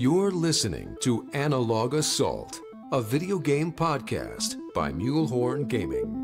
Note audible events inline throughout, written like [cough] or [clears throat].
You're listening to Analog Assault, a video game podcast by Mulehorn Gaming.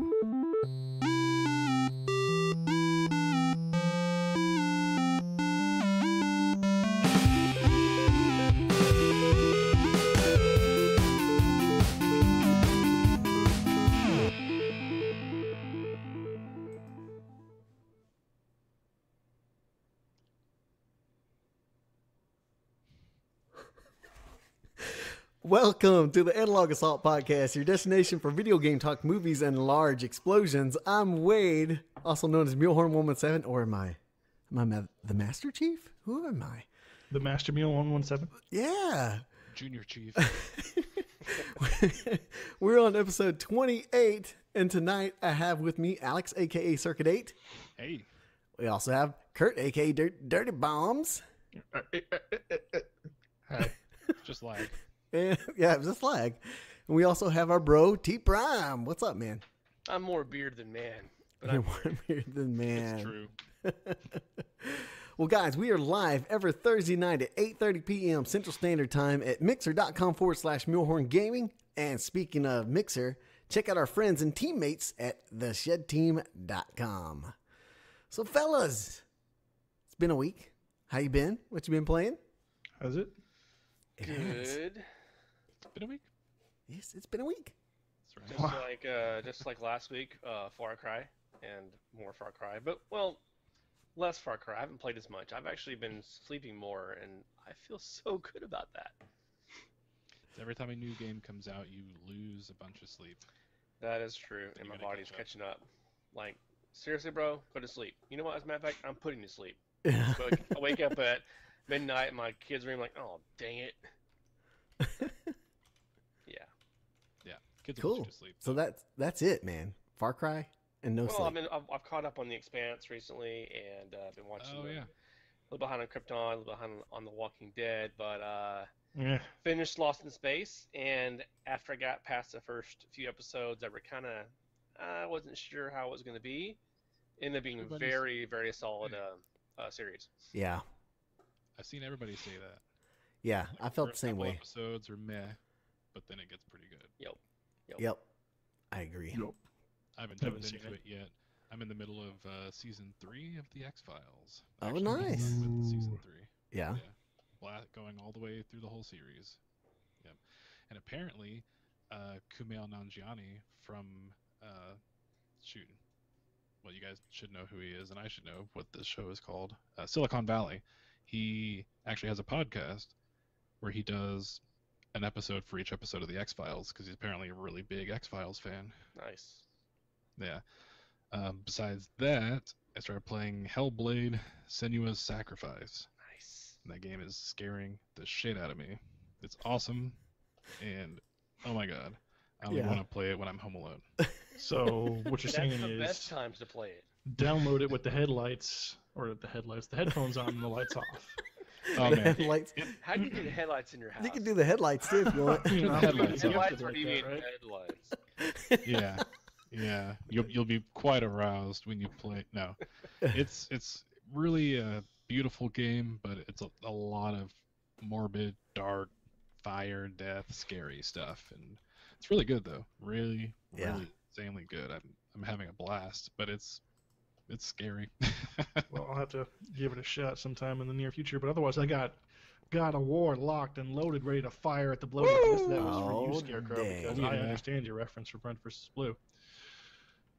Welcome to the Analog Assault Podcast, your destination for video game talk, movies, and large explosions. I'm Wade, also known as Mulehorn Woman Seven, or am I? Am I ma- the Master Chief? Who am I? The Master Meal 117. Yeah, Junior Chief. [laughs] we're on episode 28, and tonight I have with me Alex, aka Circuit Eight. hey, We also have Kurt, aka Dirt- Dirty Bombs, uh, uh, uh, Hi. just like and [laughs] yeah, it was a flag. And we also have our bro T Prime. What's up, man? I'm more beard than man. But You're I'm, more [laughs] beard than man. it's true. [laughs] Well, guys, we are live every Thursday night at 8.30 p.m. Central Standard Time at mixer.com forward slash Mulehorn Gaming. And speaking of Mixer, check out our friends and teammates at theshedteam.com. So, fellas, it's been a week. How you been? What you been playing? How's it? It good. It's been a week. Yes, it's been a week. That's Just right. like uh, just like last week, uh, Far Cry and more Far Cry, but well, less Far Cry. I haven't played as much. I've actually been sleeping more, and I feel [laughs] so good about that. So every time a new game comes out, you lose a bunch of sleep. That is true, and You my gotta body's catch catching up. Like seriously, bro, go to sleep. You know what? As a matter of fact, I'm putting you to sleep. [laughs] So I wake up at midnight, in my kids' room, like, oh dang it. Yeah. Yeah, kids will put Cool. you to sleep. So that's, that's it, man. Far Cry and no Well, sleep. I mean, I've, I've caught up on The Expanse recently, and uh, I've been watching. Oh the- yeah. a little behind on Krypton, a little behind on The Walking Dead, but uh, Yeah. finished Lost in Space. And after I got past the first few episodes, I were kind of, I wasn't sure how it was going to be. Ended up being Everybody's- very, very solid uh, uh, series. yeah. I've seen everybody say that. Yeah, I felt the First same couple way. Episodes are meh, but then it gets pretty good. Yep. Yep. I agree. I haven't Haven't jumped into it. it yet. I'm in the middle of uh, season three of the X Files. Oh, nice. Season three. Yeah. La- going all the way through the whole series. Yep. And apparently, uh, Kumail Nanjiani from uh, shoot, well, you guys should know who he is, and I should know what this show is called. Uh, Silicon Valley. He actually has a podcast where he does an episode for each episode of the X Files because he's apparently a really big X Files fan. Nice. Yeah. Um, besides that, I started playing Hellblade: Senua's Sacrifice. Nice. And that game is scaring the shit out of me. It's awesome, and oh my god, I only Yeah. want to play it when I'm home alone. [laughs] So what you're [laughs] saying the is best times to play it. download it with the headlights or the headlights, the headphones on and the lights off. [laughs] Oh man, headlights. How do you do the headlights in your house? You can do the headlights too if you want. [laughs] You know, Headlights, yeah. headlights, or do you mean right? headlights? [laughs] yeah, yeah. You'll you'll be quite aroused when you play. No, [laughs] it's it's really a beautiful game, but it's a, a lot of morbid, dark, fire, death, scary stuff, and it's really good though. Really, Yeah. really insanely good. I'm I'm having a blast, but it's it's scary. [laughs] Well, I'll have to give it a shot sometime in the near future. But otherwise, I got God of War locked and loaded, ready to fire at the blow. That was for Oh, you, Scarecrow, dang. because I understand your reference for Brent versus Blue.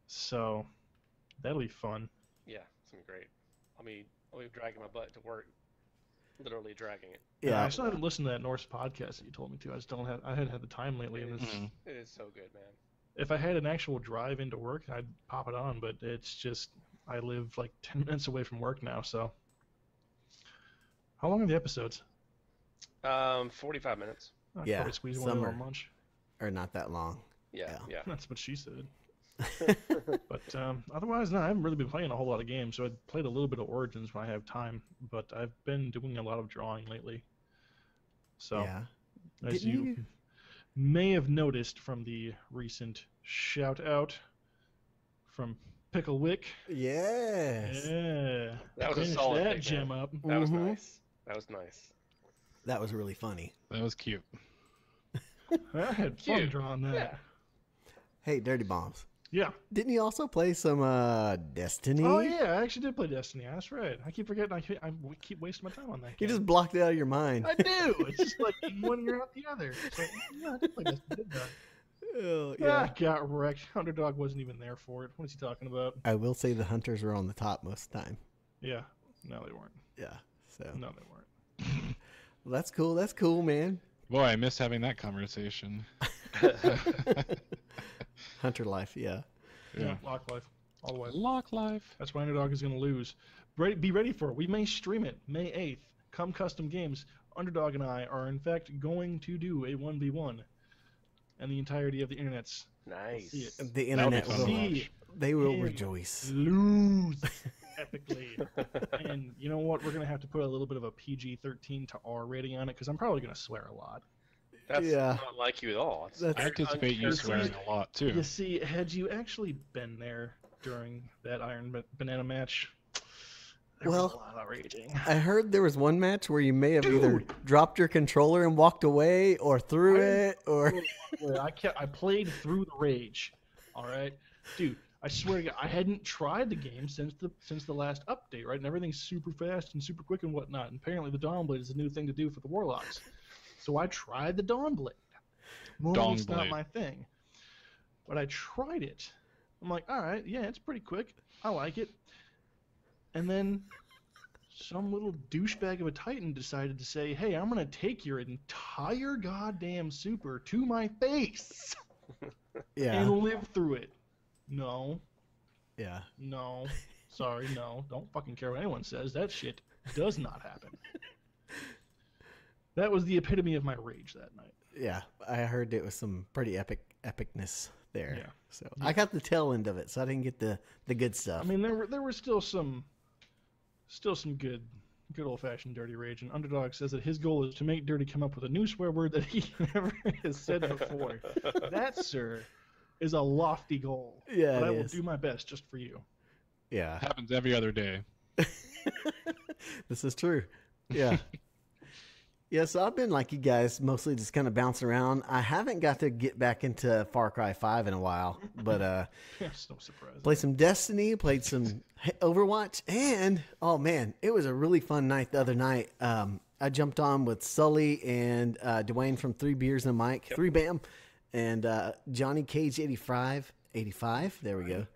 So that'll be fun. Yeah, it's gonna be great. I'll be I'll be dragging my butt to work, literally dragging it. Yeah, I still haven't listened to that Norse podcast that you told me to. I just don't have. I hadn't had the time lately. And it's, Mhm. It is so good, man. if I had an actual drive into work, I'd pop it on. But it's just I live like ten [laughs] minutes away from work now. So how long are the episodes? Um, 45 minutes. I Yeah, probably squeeze one in on lunch. Or not that long. Yeah, Yeah. yeah. [laughs] That's what she said. [laughs] but um, otherwise, no, I haven't really been playing a whole lot of games. So I played a little bit of Origins when I have time, but I've been doing a lot of drawing lately. So Yeah. as you, you- may have noticed from the recent shout out from Picklewick, Yes. yeah, That was a finish solid that pick, gem up. That was Mhm. nice. That was nice. That was really funny. That was cute. [laughs] I had fun Cute. drawing that. Yeah. Hey, Dirty Bombs. Yeah. Didn't you also play some uh Destiny? Oh yeah, I actually did play Destiny. That's right. I keep forgetting. I keep, I keep wasting my time on that. You just blocked it out of your mind. I do. It's just like [laughs] one year out the other. So yeah, I did play Destiny. Didn't I? Oh, [laughs] Yeah, got wrecked. [laughs] Underdog wasn't even there for it. What is he talking about? I will say the hunters were on the top most of the time. Yeah, no, they weren't. Yeah. So No, they weren't. [laughs] well, that's cool. That's cool, man. Boy, I miss having that conversation. Hunter life. Yeah. Yeah, lock life all the way. Lock life. That's why Underdog is going to lose. Be ready for it. We may stream it May 8th. Come custom games. Underdog and I are in fact going to do a 1v1, and the entirety of the internet's Nice. The internet will. See. They will rejoice. lose [laughs] epically. and you know what? We're gonna have to put a little bit of a PG-13 to R rating on it because I'm probably gonna swear a lot. That's Yeah. not like you at all. That's- I anticipate you swearing a lot too. You see, had you actually been there during that Iron Banana match, there was a Well, lot of raging. I heard there was one match where you may have either dropped your controller and walked away, or threw I- it, or Well, I kept, I played through the rage. All right, dude. I swear to God, I hadn't tried the game since the since the last update, right? And everything's super fast and super quick and whatnot. And apparently, the Dawnblade is a new thing to do for the Warlocks. So I tried the Dawnblade. Normally, it's not my thing, but I tried it. I'm like, all right, yeah, it's pretty quick. I like it. And then some little douchebag of a Titan decided to say, "Hey, I'm gonna take your entire goddamn super to my face." [laughs] yeah, and live through it. No, yeah. no, sorry, no. Don't fucking care what anyone says. That shit does not happen. That was the epitome of my rage that night. Yeah, I heard it was some pretty epic epicness there. Yeah. So I got the tail end of it, so I didn't get the the good stuff. I mean, there were there were still some, still some good, good old fashioned dirty rage. And Underdog says that his goal is to make Dirty come up with a new swear word that he [laughs] never has said before. [laughs] that, sir, is a lofty goal. Yeah, but I will is. do my best just for you. yeah, Happens every other day. [laughs] this is true. Yeah. Yeah, so I've been like you guys, mostly just kind of bouncing around. I haven't got to get back into Far Cry 5 in a while, but uh [laughs] It's no surprise. played some Destiny, played some Overwatch, and oh man, it was a really fun night the other night. Um, I jumped on with Sully and uh, Dwayne from Three Beers and a Mic, Three Bam, and uh, Johnny Cage 85, 85. There we go.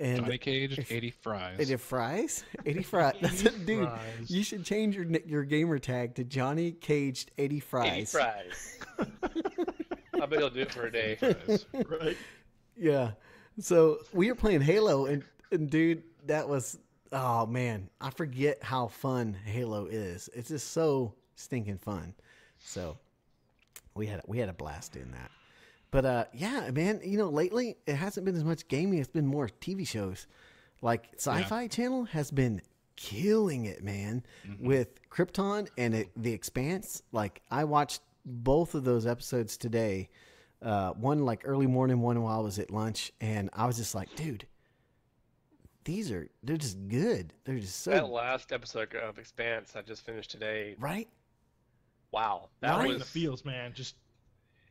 And [laughs] Johnny Cage, 80 fries. 80 fries, 80 fries. [laughs] That's it, dude. fries. You should change your your gamer tag to Johnny Caged 80 fries. Eighty fries. fries. I bet he'll do it for a day. Right? Yeah. So we were playing Halo, and, and dude, that was oh man, I forget how fun Halo is. It's just so stinking fun. So we had we had a blast in that. But uh, yeah, man, you know, lately it hasn't been as much gaming; it's been more TV shows. Like Sci-Fi Channel has been killing it, man, with Krypton and it, The Expanse. Like I watched both of those episodes today. Uh, one like early morning, one while I was at lunch, and I was just like, dude, these are they're just good. They're just so That last episode of Expanse I just finished today. right. Wow, that Right was in the feels, man. Just right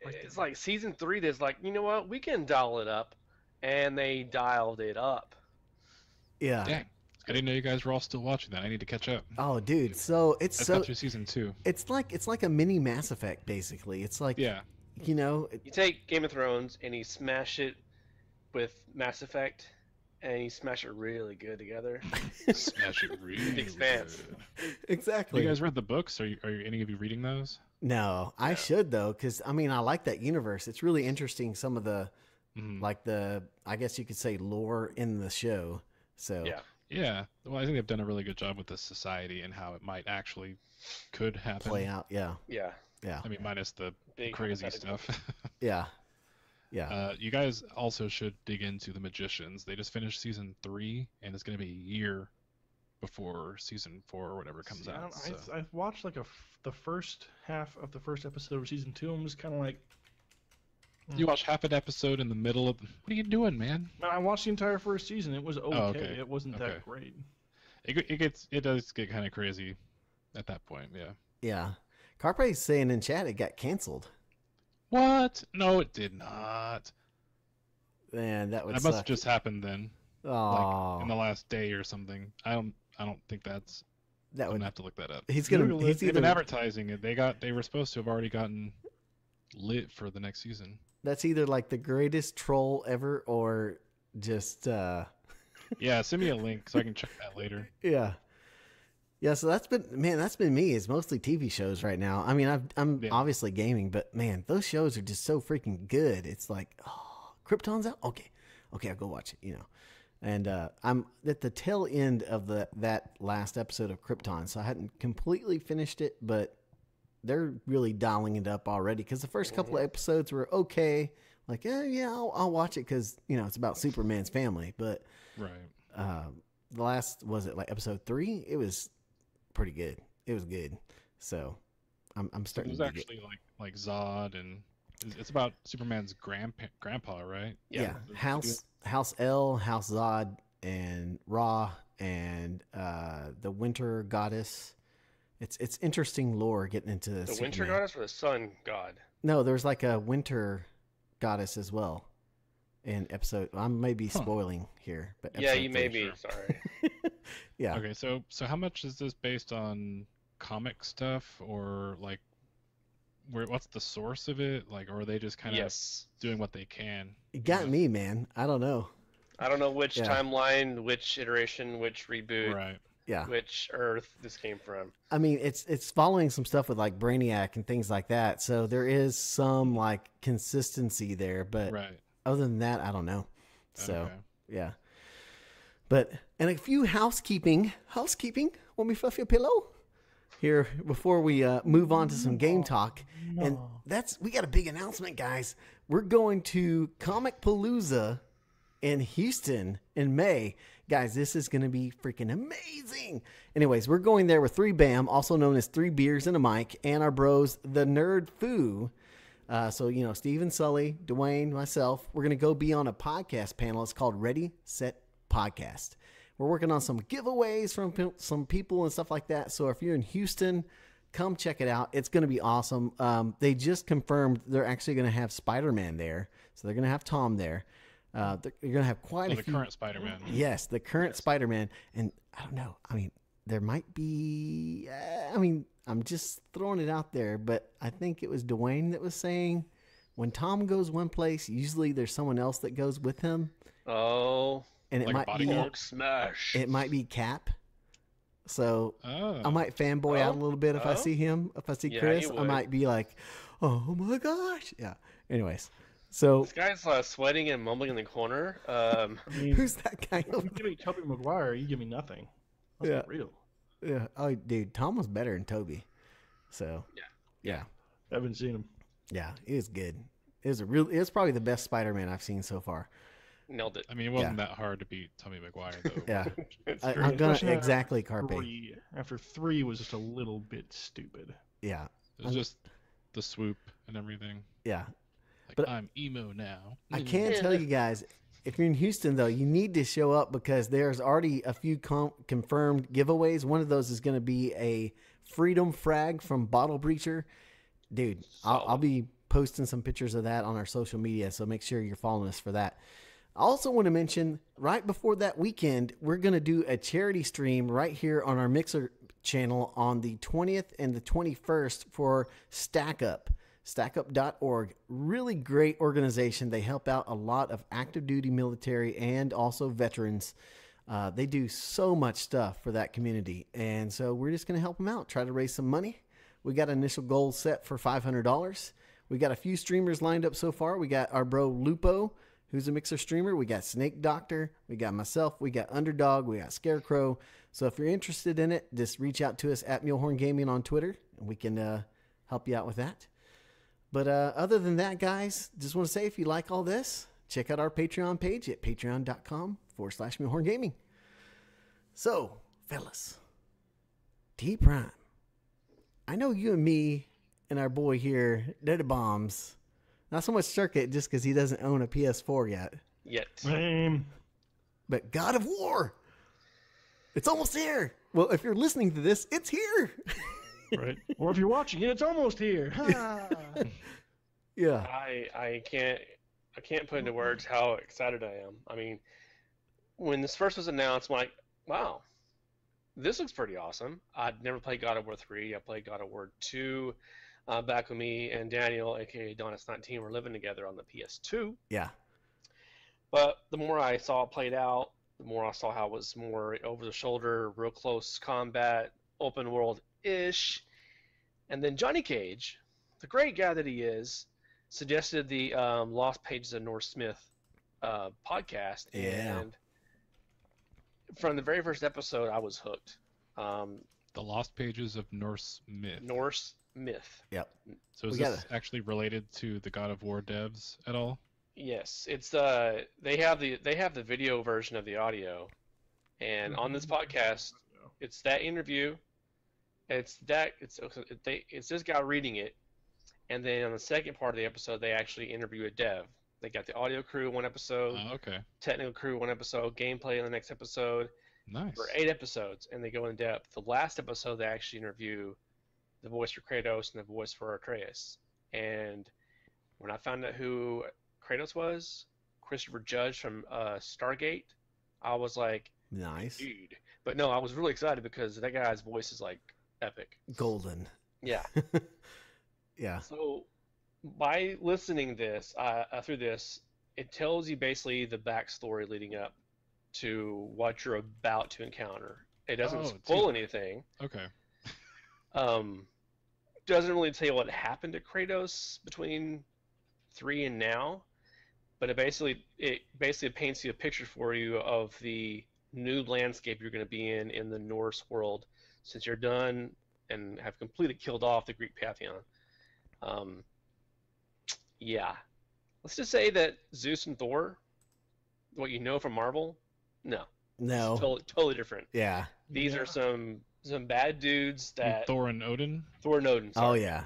It's like season three. There's like, you know what? We can dial it up, and they dialed it up. Yeah. Dang. I didn't know you guys were all still watching that. I need to catch up. Oh, dude. So it's I so got through season two. it's like it's like a mini Mass Effect, basically. It's like Yeah. you know, You take Game of Thrones and you smash it with Mass Effect, and you smash it really good together. [laughs] Smash it really Expanse. good. exactly. You guys read the books? Are, you, are you, any of you reading those? No, I should though, because I mean, I like that universe. It's really interesting. Some of the Mhm. like the I guess you could say lore in the show. So Yeah. Yeah. Well, I think they've done a really good job with the society and how it might actually could happen. play out. Yeah, Yeah, yeah, I mean, minus the big crazy stuff. [laughs] yeah, yeah. Uh, you guys also should dig into the Magicians. They just finished season three, and it's going to be a year before season four or whatever comes See, out. don't, So. I, I've watched like a f- the first half of the first episode of season two. I'm just kind of like, You hmm. watch half an episode in the middle of. What are you doing, man? man, I watched the entire first season. It was oh, okay. Oh, okay. It wasn't Okay. that great. It, it gets it does get kind of crazy at that point. Yeah. Yeah. Carpe's saying in chat it got canceled. What? No, it did not. Man, that would That must have just happened then, oh, like in the last day or something. I don't. I don't think that's. that I'm would. gonna have to look that up. He's gonna. Google it. He's They've been advertising it. They got. They were supposed to have already gotten lit for the next season. That's either like the greatest troll ever, or just. uh [laughs] Yeah, send me a link so I can check that later. Yeah. Yeah, so that's been man, that's been me. It's mostly TV shows right now. I mean, I've, I'm Yeah. obviously gaming, but man, those shows are just so freaking good. It's like, oh, Krypton's out. Okay, okay, I'll go watch it. You know, and uh, I'm at the tail end of the that last episode of Krypton, so I hadn't completely finished it, but they're really dialing it up already. Because the first couple of episodes were okay, like, eh, yeah, I'll, I'll watch it because you know it's about Superman's family, but Right. um, the last was it like episode three? It was pretty good. It was good. So I'm I'm starting to get actually like like Zod and it's- about Superman's grandpa grandpa, right? yeah, the House House El, House Zod, and Ra, and uh, the Winter Goddess. It's it's interesting lore getting into this. The Superman. winter goddess or the sun god? No, there's like a Winter Goddess as well. In episode, I may be Huh. spoiling here, but Yeah, you may three. be. [laughs] Sorry. Yeah, Okay, so so how much is this based on comic stuff or like where what's the source of it? Like or are they just kind of yes. doing what they can? it got Yeah. me, man. I don't know. I don't know which Yeah. timeline, which iteration, which reboot, Right. Yeah, which Earth this came from. I mean, it's it's following some stuff with like Brainiac and things like that. So there is some like consistency there, but Right. other than that, I don't know. So Okay. yeah, but and a few housekeeping housekeeping. Want me fluff your pillow here before we uh, move on to some game talk? And that's we got a big announcement, guys. We're going to Comicpalooza in Houston in May. Guys, this is going to be freaking amazing. Anyways, we're going there with Three Bam, also known as Three Beers and a Mic, and our bros, The Nerd Foo. Uh, so, you know, Steven Sully, Dwayne, myself, we're going to go be on a podcast panel. It's called Ready, Set, Podcast. We're working on some giveaways from pe- some people and stuff like that. So if you're in Houston, come check it out. It's going to be awesome. Um, they just confirmed they're actually going to have Spider Man there. So they're going to have Tom there. Uh, they're going to have quite Oh, a the few. current Spider-Man. Yes, the current Spider-Man, and I don't know. I mean, there might be. Uh, I mean, I'm just throwing it out there, but I think it was Dwayne that was saying when Tom goes one place, usually there's someone else that goes with him, Oh, and it Like a might be bodyguard? Hulk smash. it might be Cap. So Oh. I might fanboy out a Oh, little bit if I oh. see him. If I see Yeah, Chris, I might be like, "Oh my gosh!" Yeah. Anyways, so This guy's uh, sweating and mumbling in the corner. Um, I [laughs] mean, who's that guy? if you give me Tobey Maguire, you give me nothing. That's Yeah. real. Yeah. Oh, dude, Tom was better than Tobey. So Yeah. yeah. I haven't seen him. Yeah, it was good. It was a real. It was probably the best Spider-Man I've seen so far. Nailed it. I mean, it wasn't that hard to beat Tommy Maguire though. Yeah, [laughs] I. I'm gonna Especially after exactly carpe. Three after three was just a little bit stupid. Yeah, It was just the swoop and everything. yeah. Like But- I'm emo now. I can't tell you [laughs] guys, if you're in Houston though, you need to show up because there's already a few com- confirmed giveaways. One of those is going to be a Freedom Frag from Bottle Breacher. Dude, I'll, I'll be posting some pictures of that on our social media, so make sure you're following us for that. I also want to mention right before that weekend, we're going to do a charity stream right here on our Mixer channel on the 20th and the 21st for Stack Up. StackUp.org. Really great organization. They help out a lot of active duty military and also veterans. Uh, they do so much stuff for that community. And so we're just going to help them out, try to raise some money. We got an initial goal set for $500. We got a few streamers lined up so far. We got our bro Lupo, who's a mixer streamer. We got Snake Doctor. We got myself. We got Underdog. We got Scarecrow. So if you're interested in it, just reach out to us at Mulehorn Gaming on Twitter, and we can uh, help you out with that. But uh, other than that, guys, just want to say if you like all this, check out our Patreon page at patreon.com forward slash Mulehorn Gaming. So, fellas, T Prime, I know you and me and our boy here, they're the bombs. Not so much Circuit just because he doesn't own a PS4 yet, Yet. Lame. but God of War, it's almost here. Well, if you're listening to this, it's here. [laughs] right? or if you're watching it, it's almost here. [laughs] Yeah. I I can't I can't put into words how excited I am. I mean, when this first was announced, I'm like, wow, this looks pretty awesome. I'd never played God of War 3. I played God of War 2 uh, back when me and Daniel, aka Donis19, were living together on the PS2. Yeah. But the more I saw it played out, the more I saw how it was more over the shoulder, real close combat, open world ish. And then Johnny Cage, the great guy that he is, suggested the um, Lost Pages of Norse Myth uh, podcast. Yeah. And from the very first episode, I was hooked. Um, The Lost Pages of Norse Myth. Norse myth. Yep. So is We this gotta- actually related to the God of War devs at all? Yes, it's uh they have the they have the video version of the audio, and on this podcast, it's that interview. It's that it's they it's this guy reading it, and then on the second part of the episode, they actually interview a dev. They got the audio crew one episode, Oh, okay. technical crew one episode, gameplay in the next episode, Nice. for eight episodes, and they go in depth. The last episode, they actually interview the voice for Kratos and the voice for Atreus. And when I found out who Kratos was, Christopher Judge from uh, Stargate, I was like, Nice. dude. But no, I was really excited because that guy's voice is like epic. Golden. Yeah. [laughs] Yeah. So by listening this uh, uh, through this, it tells you basically the backstory leading up to what you're about to encounter. It doesn't Oh, spoil dude. anything. Okay. Um, doesn't really tell you what happened to Kratos between three and now, but it basically it basically paints you a picture for you of the new landscape you're going to be in in the Norse world since you're done and have completely killed off the Greek pantheon. Um, yeah, let's just say that Zeus and Thor, what you know from Marvel, no, No. totally, totally different. Yeah. These Yeah. are some some bad dudes that Thor and Odin. Thor and Odin. Oh yeah.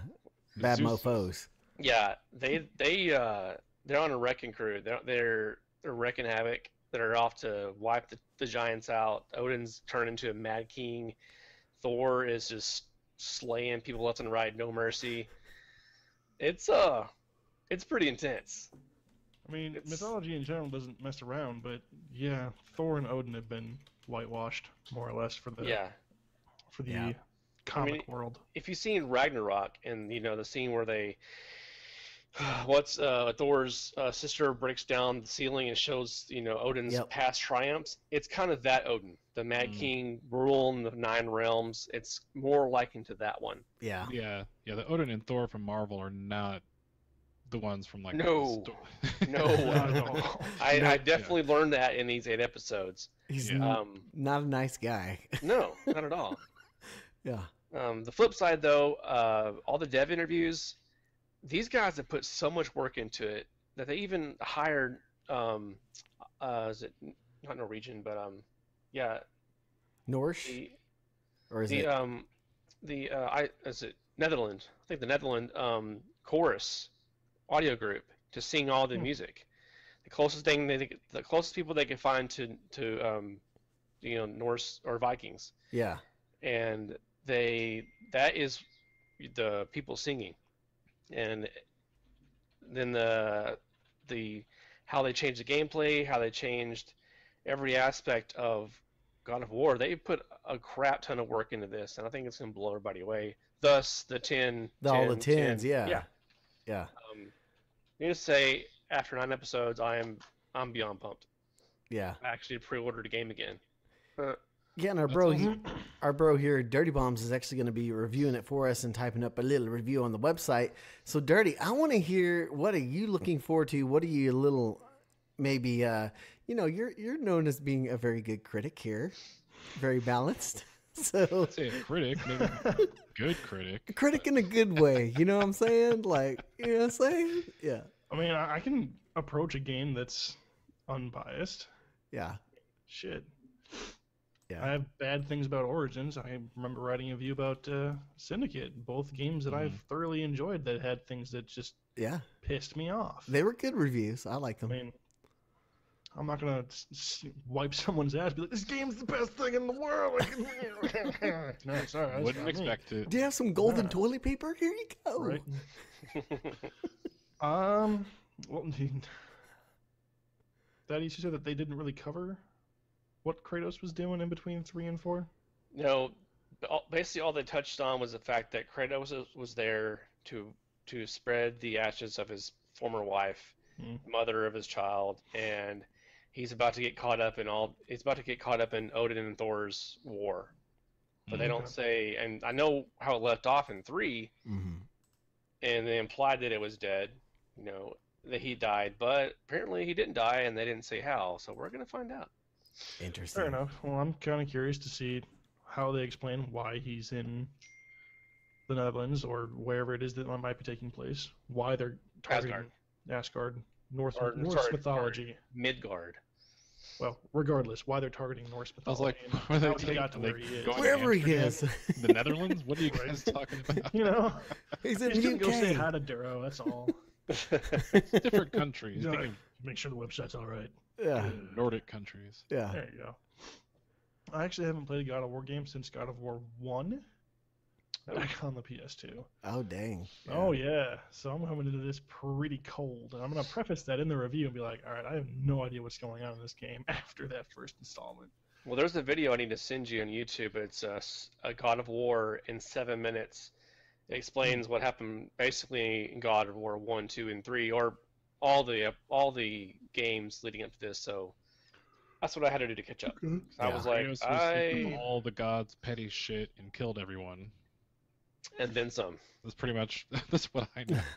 Bad Zeus- mofo's. Yeah, they they uh they're on a wrecking crew. They're they're they're wrecking havoc. They're off to wipe the, the giants out. Odin's turned into a mad king. Thor is just slaying people left and right, no mercy. It's uh it's pretty intense. I mean, It's- mythology in general doesn't mess around, but yeah, Thor and Odin have been whitewashed more or less for the Yeah. For the Yeah. comic mean, world. if you've seen Ragnarok and you know the scene where they [sighs] what's uh, Thor's uh, sister breaks down the ceiling and shows you know Odin's Yep. past triumphs, it's kind of that Odin, the Mad Mm. King ruling the nine realms. It's more likened to that one. Yeah. Yeah, yeah. The Odin and Thor from Marvel are not the ones from like. No. sto- No, [laughs] Not at all. [laughs] I, No. I definitely learned that in these eight episodes. He's Yeah. Um, not a nice guy. no, [laughs] not at all. Yeah. Um, the flip side, though, uh, all the dev interviews, these guys have put so much work into it that they even hired, um, uh, is it not Norwegian, but um, yeah, Norse the or is the it? um, the uh, I is it Netherlands? I think the Netherlands um chorus audio group to sing all the Hmm. music. The closest thing they the closest people they could find to to um, you know Norse or Vikings yeah. and they that is the people singing. And then the the how they changed the gameplay how they changed every aspect of god of war. They put a crap ton of work into this and i think it's going to blow everybody away. Thus the 10 The- all the 10, 10s, yeah. yeah. Yeah. um, needless to say after nine episodes i am i'm beyond pumped. Yeah. i actually pre-ordered a game again Yeah, and our bro, he- our bro here, Dirty Bombs, is actually going to be reviewing it for us and typing up a little review on the website. So, Dirty, I want to hear what are you looking forward to? What are you a little, maybe, uh, you know, you're you're known as being a very good critic here, very balanced. [laughs] So, [laughs] Say a critic, maybe good critic. a [laughs] critic in a good way. You know what I'm saying? Like, you know what I'm saying? Yeah, I mean, I I can approach a game that's unbiased. yeah, Shit. Yeah. I have bad things about Origins. I remember writing a review about uh, Syndicate, both games that I've thoroughly enjoyed that had things that just yeah. pissed me off. They were good reviews. I like them. I them. mean, I'm not gonna s- s- wipe [laughs] someone's ass. Be like, this game's the best thing in the world. [laughs] no, sorry, that's Wouldn't not me. expect it. Do you have some golden Yeah. toilet paper? Here you go. Right. [laughs] Um. Well, that you said that they didn't really cover what Kratos was doing in between three and four. No, all- basically all they touched on was the fact that Kratos was, was there to to spread the ashes of his former wife, Hmm. mother of his child, and he's about to get caught up in all. He's about to get caught up in Odin and Thor's war, but they don't say. And I know how it left off in three, hmm and they implied that it was dead. You know that he died, but apparently he didn't die, and they didn't say how. So we're gonna find out. Interesting. Fair enough. Well, I'm kind of curious to see how they explain why he's in the Netherlands or wherever it is that might be taking place. Why they're targeting Asgard. Asgard, North Or, Norse sorry, mythology. Midgard. Well, regardless, why they're targeting Norse I was like, and were they how he taking- got to like, where he is. Wherever he is. The Netherlands? What are you [laughs] guys talking [laughs] about? You know, He's in he's the gonna go say UK. hi to Duro. That's all. [laughs] Different countries. He's Think like, of Make sure the website's all right. Yeah. Nordic countries. Yeah. There you go. I actually haven't played a God of War game since God of War One, back on the PS2. Oh dang. Oh yeah, so I'm coming into this pretty cold, and I'm gonna preface that in the review and be like, all right, I have no idea what's going on in this game [laughs] after that first installment. Well, there's a video I need to send you on YouTube. It's uh, a God of War in seven minutes. It explains hmm. what happened basically in God of War one, two, and three, or all the all the games leading up to this. So that's what I had to do to catch up. I Yeah. was like, Kratos was I all the gods' petty shit and killed everyone. and then some. That's pretty much [laughs] that's what I know. [laughs]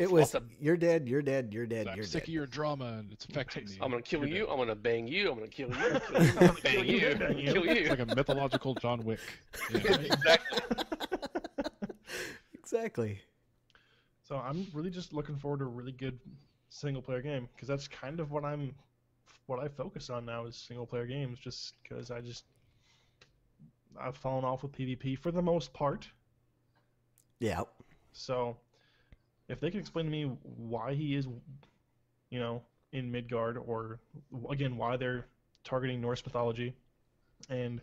It was lots you're dead, you're dead, you're dead, I'm you're sick dead. of your drama and it's affecting me. I'm gonna kill You're you. dead. I'm gonna bang you. I'm gonna kill you. I'm gonna [laughs] kill you. I'm gonna bang you. Kill It's you. like a mythological John Wick. Yeah. Exactly. exactly. So I'm really just looking forward to a really good single player game because that's kind of what I'm, what I focus on now is single player games. Just because I just, I've fallen off with PvP for the most part. Yeah. So, if they can explain to me why he is, you know, in Midgard, or again why they're targeting Norse mythology, and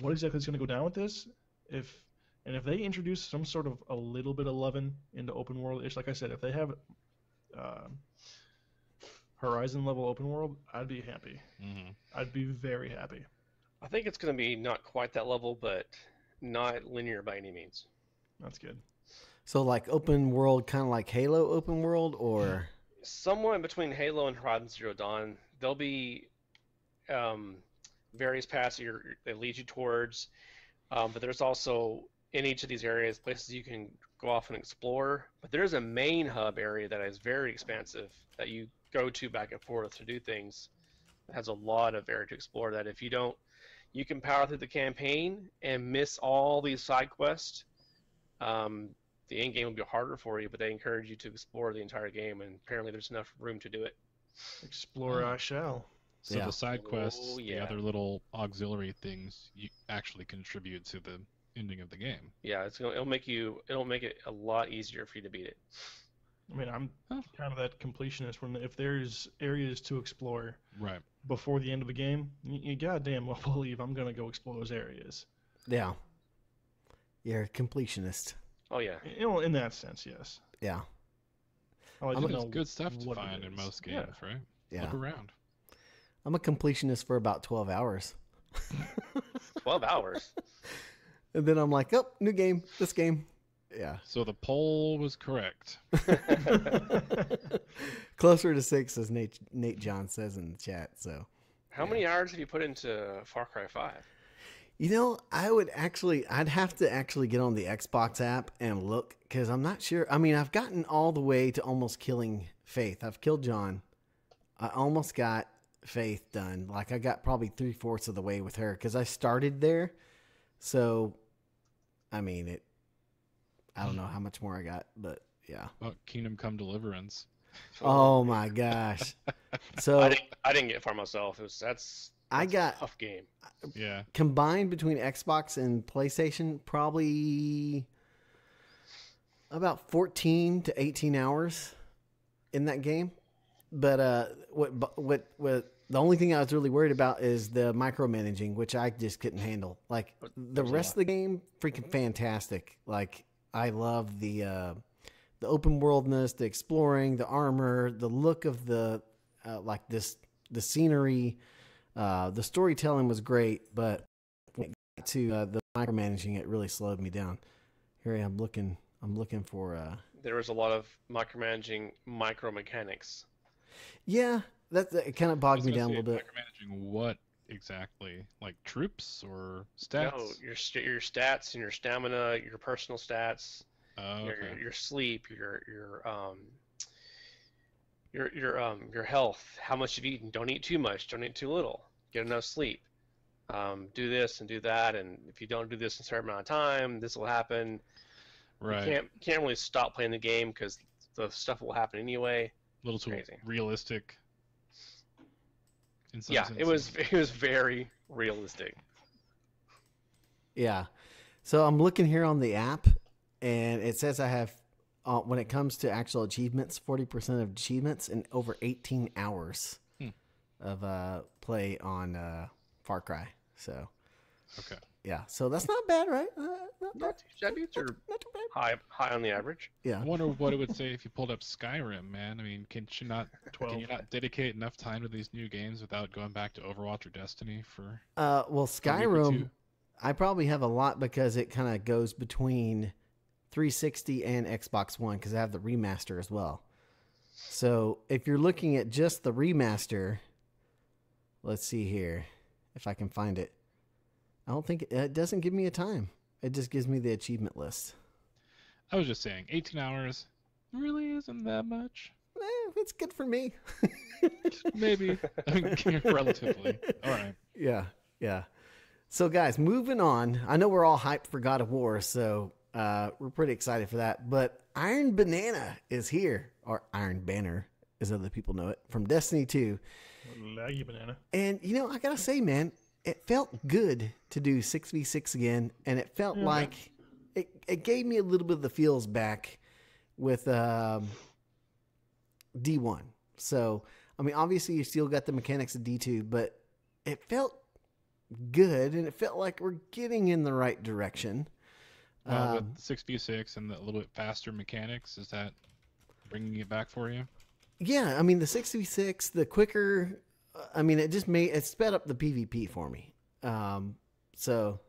what exactly is going to go down with this, if and if they introduce some sort of a little bit of loving into open world, it's like I said, if they have um Horizon level open world, I'd be happy. Mhm. I'd be very happy. I think it's gonna be not quite that level, but not linear by any means. That's good. So like open world, kind of like Halo open world, or somewhere in between Halo and Horizon Zero Dawn, there'll be um, various paths that, you're, that lead you towards, um, but there's also in each of these areas places you can go off and explore. But there's a main hub area that is very expansive that you go to back and forth to do things. It has a lot of area to explore. That if you don't, you can power through the campaign and miss all these side quests. Um, the end game will be harder for you, but they encourage you to explore the entire game, and apparently there's enough room to do it. Explore I shall. So Yeah. the side quests, Oh, the other little auxiliary things, you actually contribute to the ending of the game. Yeah, it's gonna, it'll make you it'll make it a lot easier for you to beat it. I mean, I'm Huh. kind of that completionist when if there's areas to explore Right. before the end of the game, you, you goddamn well [laughs] believe I'm gonna go explore those areas. yeah, you're a completionist. Oh yeah, You know, in that sense, yes. Yeah, I like I'm to a- It's know good stuff to find in is. most Yeah. games, right? yeah. Look around. I'm a completionist for about twelve hours, [laughs] twelve hours. [laughs] and then I'm like, oh, new game, this game. Yeah, So the poll was correct. [laughs] [laughs] closer to six, as Nate Nate John says in the chat. So. How many hours have you put into Far Cry Five? You know, I would actually, I'd have to actually get on the Xbox app and look because I'm not sure. I mean, I've gotten all the way to almost killing Faith. I've killed John. I almost got Faith done. Like, I got probably three fourths of the way with her because I started there. So, I mean, it, I don't know how much more I got, but yeah. About Kingdom Come Deliverance. Oh my gosh. [laughs] So, I didn't I didn't get far myself. It was that's, I got- a tough game. Yeah. combined between Xbox and PlayStation, probably about 14 to 18 hours in that game. but uh, what what what the only thing I was really worried about is the micromanaging, which I just couldn't handle. Like the rest of the game, freaking fantastic. Like I love the uh, the open worldness, the exploring, the armor, the look of the uh, like this the scenery. Uh, the storytelling was great, but when it got to uh, the micromanaging, it really slowed me down. Here I am looking. I'm looking for. Uh, There was a lot of micromanaging micro mechanics. yeah, that, that it kind of I bogged me down a little bit. Micromanaging what exactly? Like troops or stats? No, your st- your stats and your stamina, your personal stats, Oh, your, your sleep, your your um your your um your health, how much you've eaten. Don't eat too much. Don't eat too little. Get enough sleep. Um, do this and do that, and if you don't do this in a certain amount of time, this will happen. right. You can't can't really stop playing the game because the stuff will happen anyway. A little too crazy. realistic. In some yeah, it was it was very realistic. Yeah. So I'm looking here on the app, and it says I have, uh, when it comes to actual achievements, 40% of achievements in over 18 hours Hmm. of uh, play on uh, Far Cry. So, Okay. Yeah. So that's not bad, right? Uh, not, bad. Too shabby. It's not too bad. high high on the average. Yeah. I wonder what it would say if you pulled up Skyrim, man. I mean, can you not [laughs] can you not dedicate enough time to these new games without going back to Overwatch or Destiny for Uh, well, a week or Skyrim. I probably have a lot because it kind of goes between 360 and Xbox One because I have the remaster as well. So if you're looking at just the remaster, let's see here if I can find it. I don't think it doesn't give me a time. It just gives me the achievement list. I was just saying, 18 hours really isn't that much. Eh, it's good for me. [laughs] Maybe I mean [laughs] relatively. All right. Yeah, yeah. So, guys, moving on. I know we're all hyped for God of War, so uh, we're pretty excited for that. But Iron Banana is here, or Iron Banner, as other people know it, from Destiny 2. Laggy banana. And, you know, I got to say, man, it felt good to do 6v6 again, and it felt Yeah. like it, it gave me a little bit of the feels back with um, D1. So, I mean, obviously, you still got the mechanics of D2, but it felt good, and it felt like we're getting in the right direction. Uh, Um, with 6v6 and the little bit faster mechanics, is that bringing it back for you? Yeah, I mean the six v six, the quicker. I mean, it just made it sped up the PvP for me. Um, so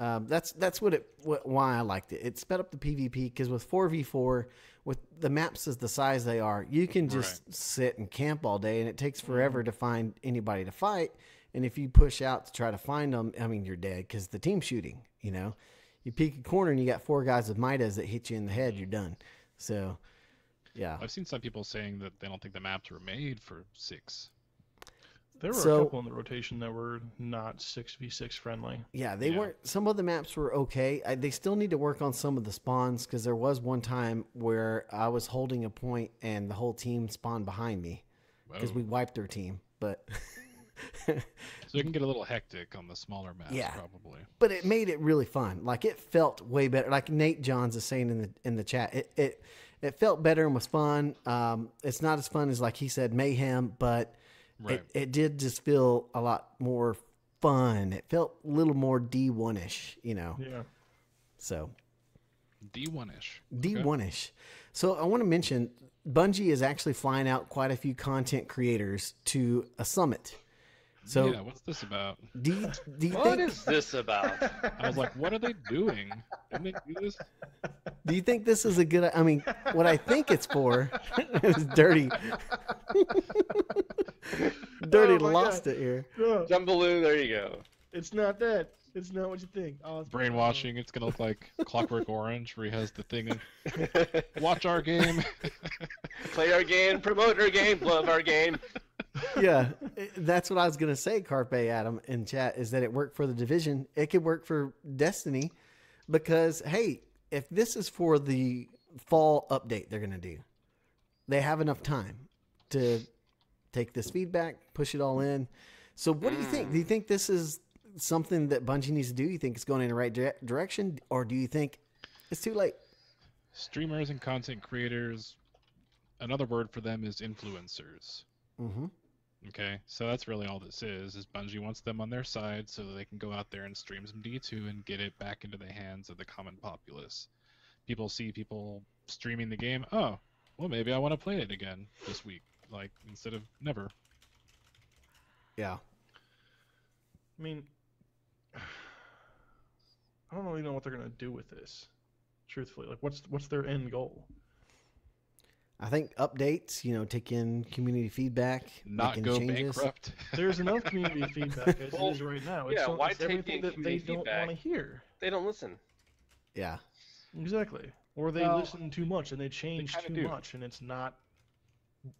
um, that's that's what it what, why I liked it. It sped up the PvP because with four v four, with the maps as the size they are, you can just sit and camp all day, and it takes forever to find anybody to fight. And if you push out to try to find them, I mean, you're dead because the team's shooting. You know, you peek a corner and you got four guys with MIDAs that hit you in the head, you're done. So, yeah. I've seen some people saying that they don't think the maps were made for six. There were So- a couple in the rotation that were not six v six friendly. Yeah, they Yeah. weren't. Some of the maps were okay. I, they still need to work on some of the spawns because there was one time where I was holding a point and the whole team spawned behind me because we wiped their team. But So it can get a little hectic on the smaller maps, Yeah. probably. but it made it really fun. Like it felt way better. Like Nate Johns is saying in the in the chat, it it, it felt better and was fun. Um, it's not as fun as like he said mayhem, but Right. it, it did just feel a lot more fun. It felt a little more D one ish, you know. Yeah. So D1 ish. D1 ish. So I want to mention Bungie is actually flying out quite a few content creators to a summit. So yeah, what's this about? do you, do you What think is this about? I was like, what are they doing? Didn't they do this? do you think this is a good I mean what I think it's for [laughs] is dirty. [laughs] dirty Oh lost God. it here. No, Jumbaloo, there you go. it's not that. It's not what you think. Oh, it's Brainwashing. It's gonna look like [laughs] Clockwork Orange, where he has the thing. Of, Watch our game. Play our game, promote our game, love our game. Yeah, that's what I was gonna say, Carpe Adam in chat is that it worked for the division. It could work for Destiny because hey, if this is for the fall update they're gonna do, they have enough time to take this feedback, push it all in. So, what do you think? Do you think this is something that Bungie needs to do? You think it's going in the right dire- direction, or do you think it's too late? Streamers and content creators another word for them is influencers. Mm-hmm. Okay, so that's really all this is. Is Bungie wants them on their side so that they can go out there and stream some D2 and get it back into the hands of the common populace. People see people streaming the game. Oh, well, maybe I want to play it again this week, like instead of never. Yeah. I mean, [sighs] I don't really know what they're gonna do with this. Truthfully, like, what's what's their end goal? I think updates, you know, take in community feedback, Not making go changes. bankrupt. There's enough community feedback as Well, it is right now. It's, yeah, so- why it's take everything in that they community don't want to hear. They don't listen. Yeah. Exactly. Or they Well, listen too much and they change kinda too do. much, and it's not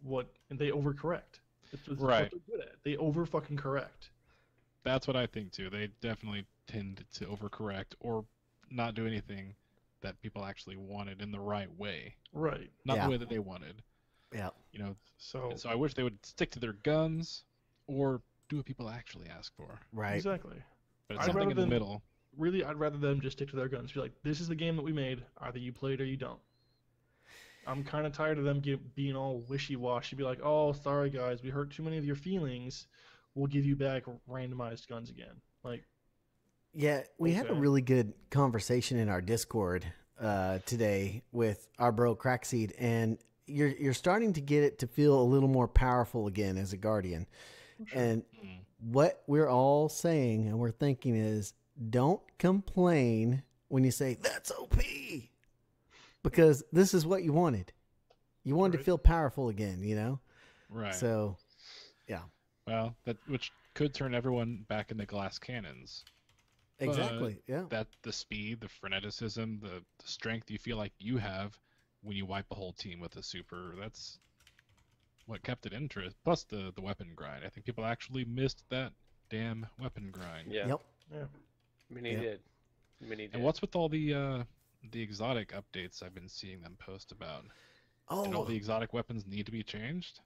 what and they overcorrect. It's, it's Right. what they're good at. They over fucking correct. That's what I think too. They definitely tend to overcorrect or not do anything that people actually wanted in the right way, Right. not Yeah. the way that they wanted. Yeah. You know, So, so I wish they would stick to their guns or do what people actually ask for. Right. exactly. But it's I'd something rather in the than- middle. Really, I'd rather them just stick to their guns. Be like, this is the game that we made. Either you play it or you don't. I'm kind of tired of them get, being all wishy-washy. Be like, oh, sorry guys, we hurt too many of your feelings. We'll give you back randomized guns again. Like, Yeah, we had a really good conversation in our Discord uh, today with our bro Crackseed, and you're you're starting to get it to feel a little more powerful again as a guardian. And Mm. what we're all saying and we're thinking is, don't complain when you say that's OP, because this is what you wanted. You wanted to feel powerful again, you know. Right. So, yeah. well, that which could turn everyone back into glass cannons. But- exactly, yeah, That the speed, the freneticism, the, the strength you feel like you have when you wipe a whole team with a super. That's what kept it interest. Plus the the weapon grind. I think people actually missed that damn weapon grind. Yeah. yep. yeah. Many Yeah. did. Many did. And what's with all the uh the exotic updates I've been seeing them post about? And all Oh, the exotic weapons need to be changed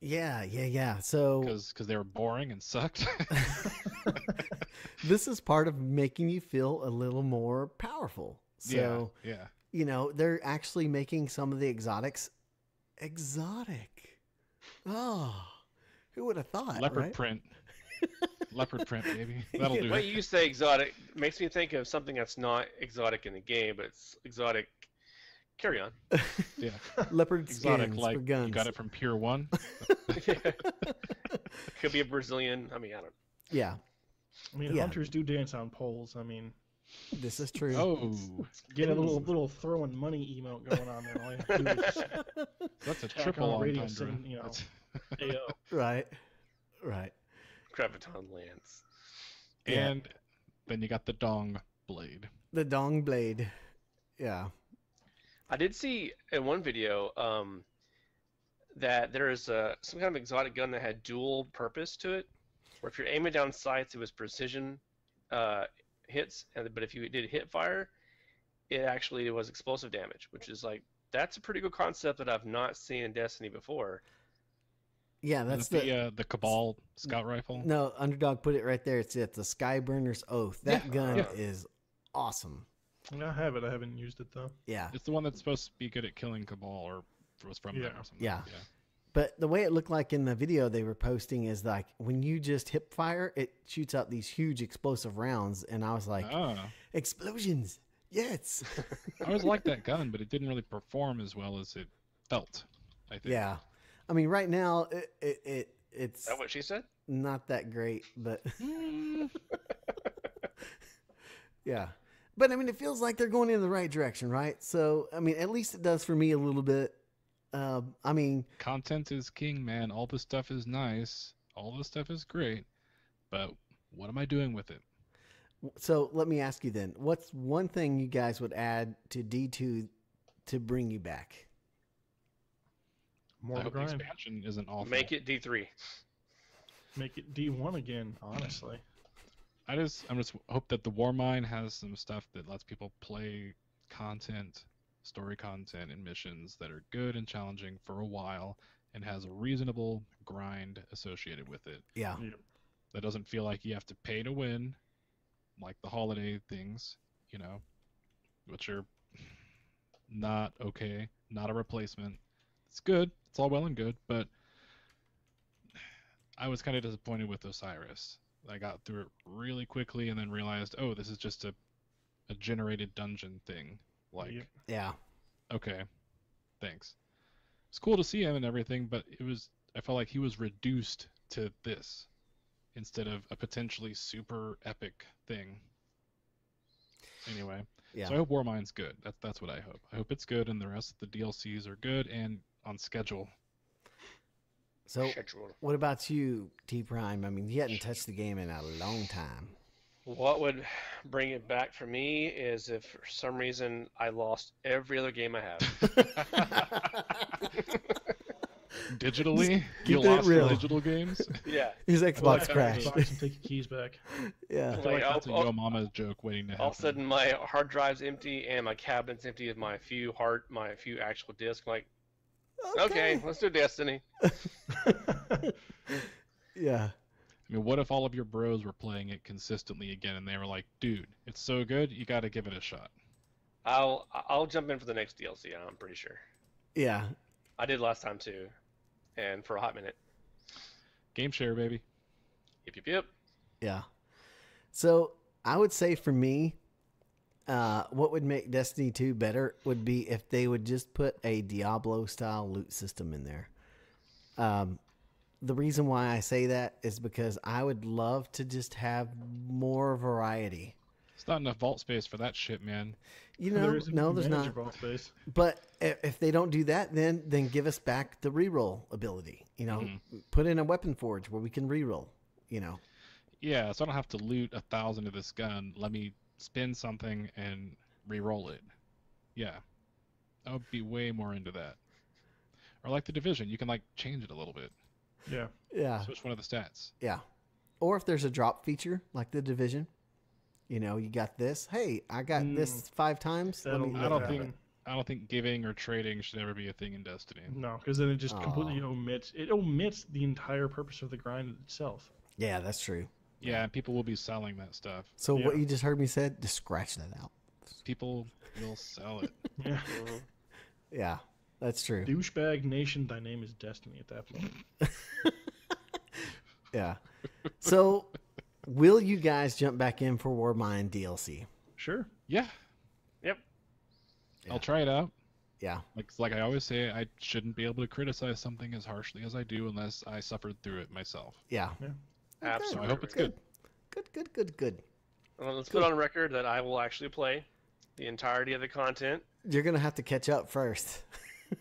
yeah, yeah, yeah. So because they were boring and sucked. [laughs] [laughs] this is part of making you feel a little more powerful. So, yeah, yeah. you know, they're actually making some of the exotics exotic. Oh, who would have thought? Leopard right? print. [laughs] Leopard print, baby. That'll do. Wait, you say exotic makes me think of something that's not exotic in the game, but it's exotic. Carry on. [laughs] Yeah. [laughs] Leopard Exotic, skins like for guns. you got it from Pure One. [laughs] Could be a Brazilian. I mean, I don't. yeah, I mean, Yeah. hunters do dance on poles. I mean, this is true. Oh, get a little little throwing money emote going on there. All you have to do is that's a triple on a radio entendre. you know, That's- AO. Right, right. Graviton Lance. Yeah. And then you got the Dong blade. The dong blade. Yeah. I did see in one video um, that there is a, some kind of exotic gun that had dual purpose to it, where if you're aiming down sights, it was precision uh, hits, and but if you did hit fire, it actually was explosive damage, which is like that's a pretty good concept that I've not seen in Destiny before. Yeah, that's the, the, uh, the Cabal scout rifle. no underdog put it right there. It's it's the Skyburner's oath. That Yeah, gun yeah. is awesome. I have it. I haven't used it though. Yeah. It's the one that's supposed to be good at killing Cabal, or was from them Yeah. or something. Yeah. yeah. But the way it looked like in the video they were posting is like when you just hip fire, it shoots out these huge explosive rounds, and I was like, Ah, explosions. Yes. [laughs] I always liked that gun, but it didn't really perform as well as it felt. I think. yeah. I mean, right now it, it, it it's Is that what she said? not that great, but Mm, [laughs] yeah. But I mean, it feels like they're going in the right direction, right? So I mean, at least it does for me a little bit. Um, I mean, Content is king, man. All this stuff is nice. All this stuff is great, but what am I doing with it? so let me ask you then: What's one thing you guys would add to D two to bring you back? More I hope grind. expansion isn't awful. Make it D3. Make it D1 again. Honestly. I just I'm just hope that the Warmind has some stuff that lets people play content, story content and missions that are good and challenging for a while and has a reasonable grind associated with it. Yeah, Yeah. That doesn't feel like you have to pay to win like the holiday things, you know, which are not okay, not a replacement. it's good. It's all well and good, but I was kind of disappointed with Osiris. I got through it really quickly and then realized, oh, this is just a a generated dungeon thing. Like, Yep. Yeah. okay, thanks. It's cool to see him and everything, but it was I felt like he was reduced to this instead of a potentially super epic thing. Anyway, Yeah. so I hope Warmind's good. That's that's what I hope. I hope it's good and the rest of the DLCs are good and on schedule. So, Schedule. what about you, T Prime? I mean, you hadn't touched the game in a long time. What would bring it back for me is if for some reason I lost every other game I have. [laughs] [laughs] Digitally, keep you lost real. the digital games. yeah. His Xbox out crashed. Xbox and take your keys back. [laughs] yeah. I feel like Like, that's a I'll- Yo Mama joke waiting to happen. All of a sudden, my hard drive's empty and my cabinet's empty of my few hard, my few actual discs. I'm like, okay, let's do Destiny. [laughs] Yeah. I mean, what if all of your bros were playing it consistently again, and they were like, "Dude, it's so good, you got to give it a shot." I'll I'll jump in for the next DLC. I'm pretty sure. Yeah. I did last time too, and for a hot minute. Game share, baby. Yep, yep, yep. Yeah. So I would say for me, uh, what would make Destiny 2 better would be if they would just put a Diablo style loot system in there. Um, the reason why I say that is because I would love to just have more variety. It's not enough vault space for that shit, man. You [laughs] know, there isn't no, there's manager not. vault space. But if, if they don't do that, then then give us back the reroll ability. You know, put in a weapon forge where we can reroll. You know, Yeah, so I don't have to loot a thousand of this gun. Let me spin something and re-roll it. Yeah, I would be way more into that. Or like the division, you can like change it a little bit, Yeah. yeah. switch one of the stats. Yeah. Or if there's a drop feature like the division, you know, you got this. Hey, I got mm. this five times. Let me- I don't happen. think I don't think giving or trading should ever be a thing in Destiny. No, because then it just completely omits it omits the entire purpose of the grind itself. Yeah, that's true. Yeah, and people will be selling that stuff. So what you just heard me said, just scratch that out. People will sell it. [laughs] Yeah. [laughs] Yeah, that's true. Douchebag nation, thy name is destiny at that point. [laughs] Yeah. So will you guys jump back in for Warmind DLC? Sure. Yeah, Yep. I'll try it out. Yeah. Like like I always say, I shouldn't be able to criticize something as harshly as I do unless I suffered through it myself. Yeah. Oh, Absolutely. I hope it's good. Good, good, good, good. Well, let's put on record that I will actually play the entirety of the content. You're gonna have to catch up first. [laughs]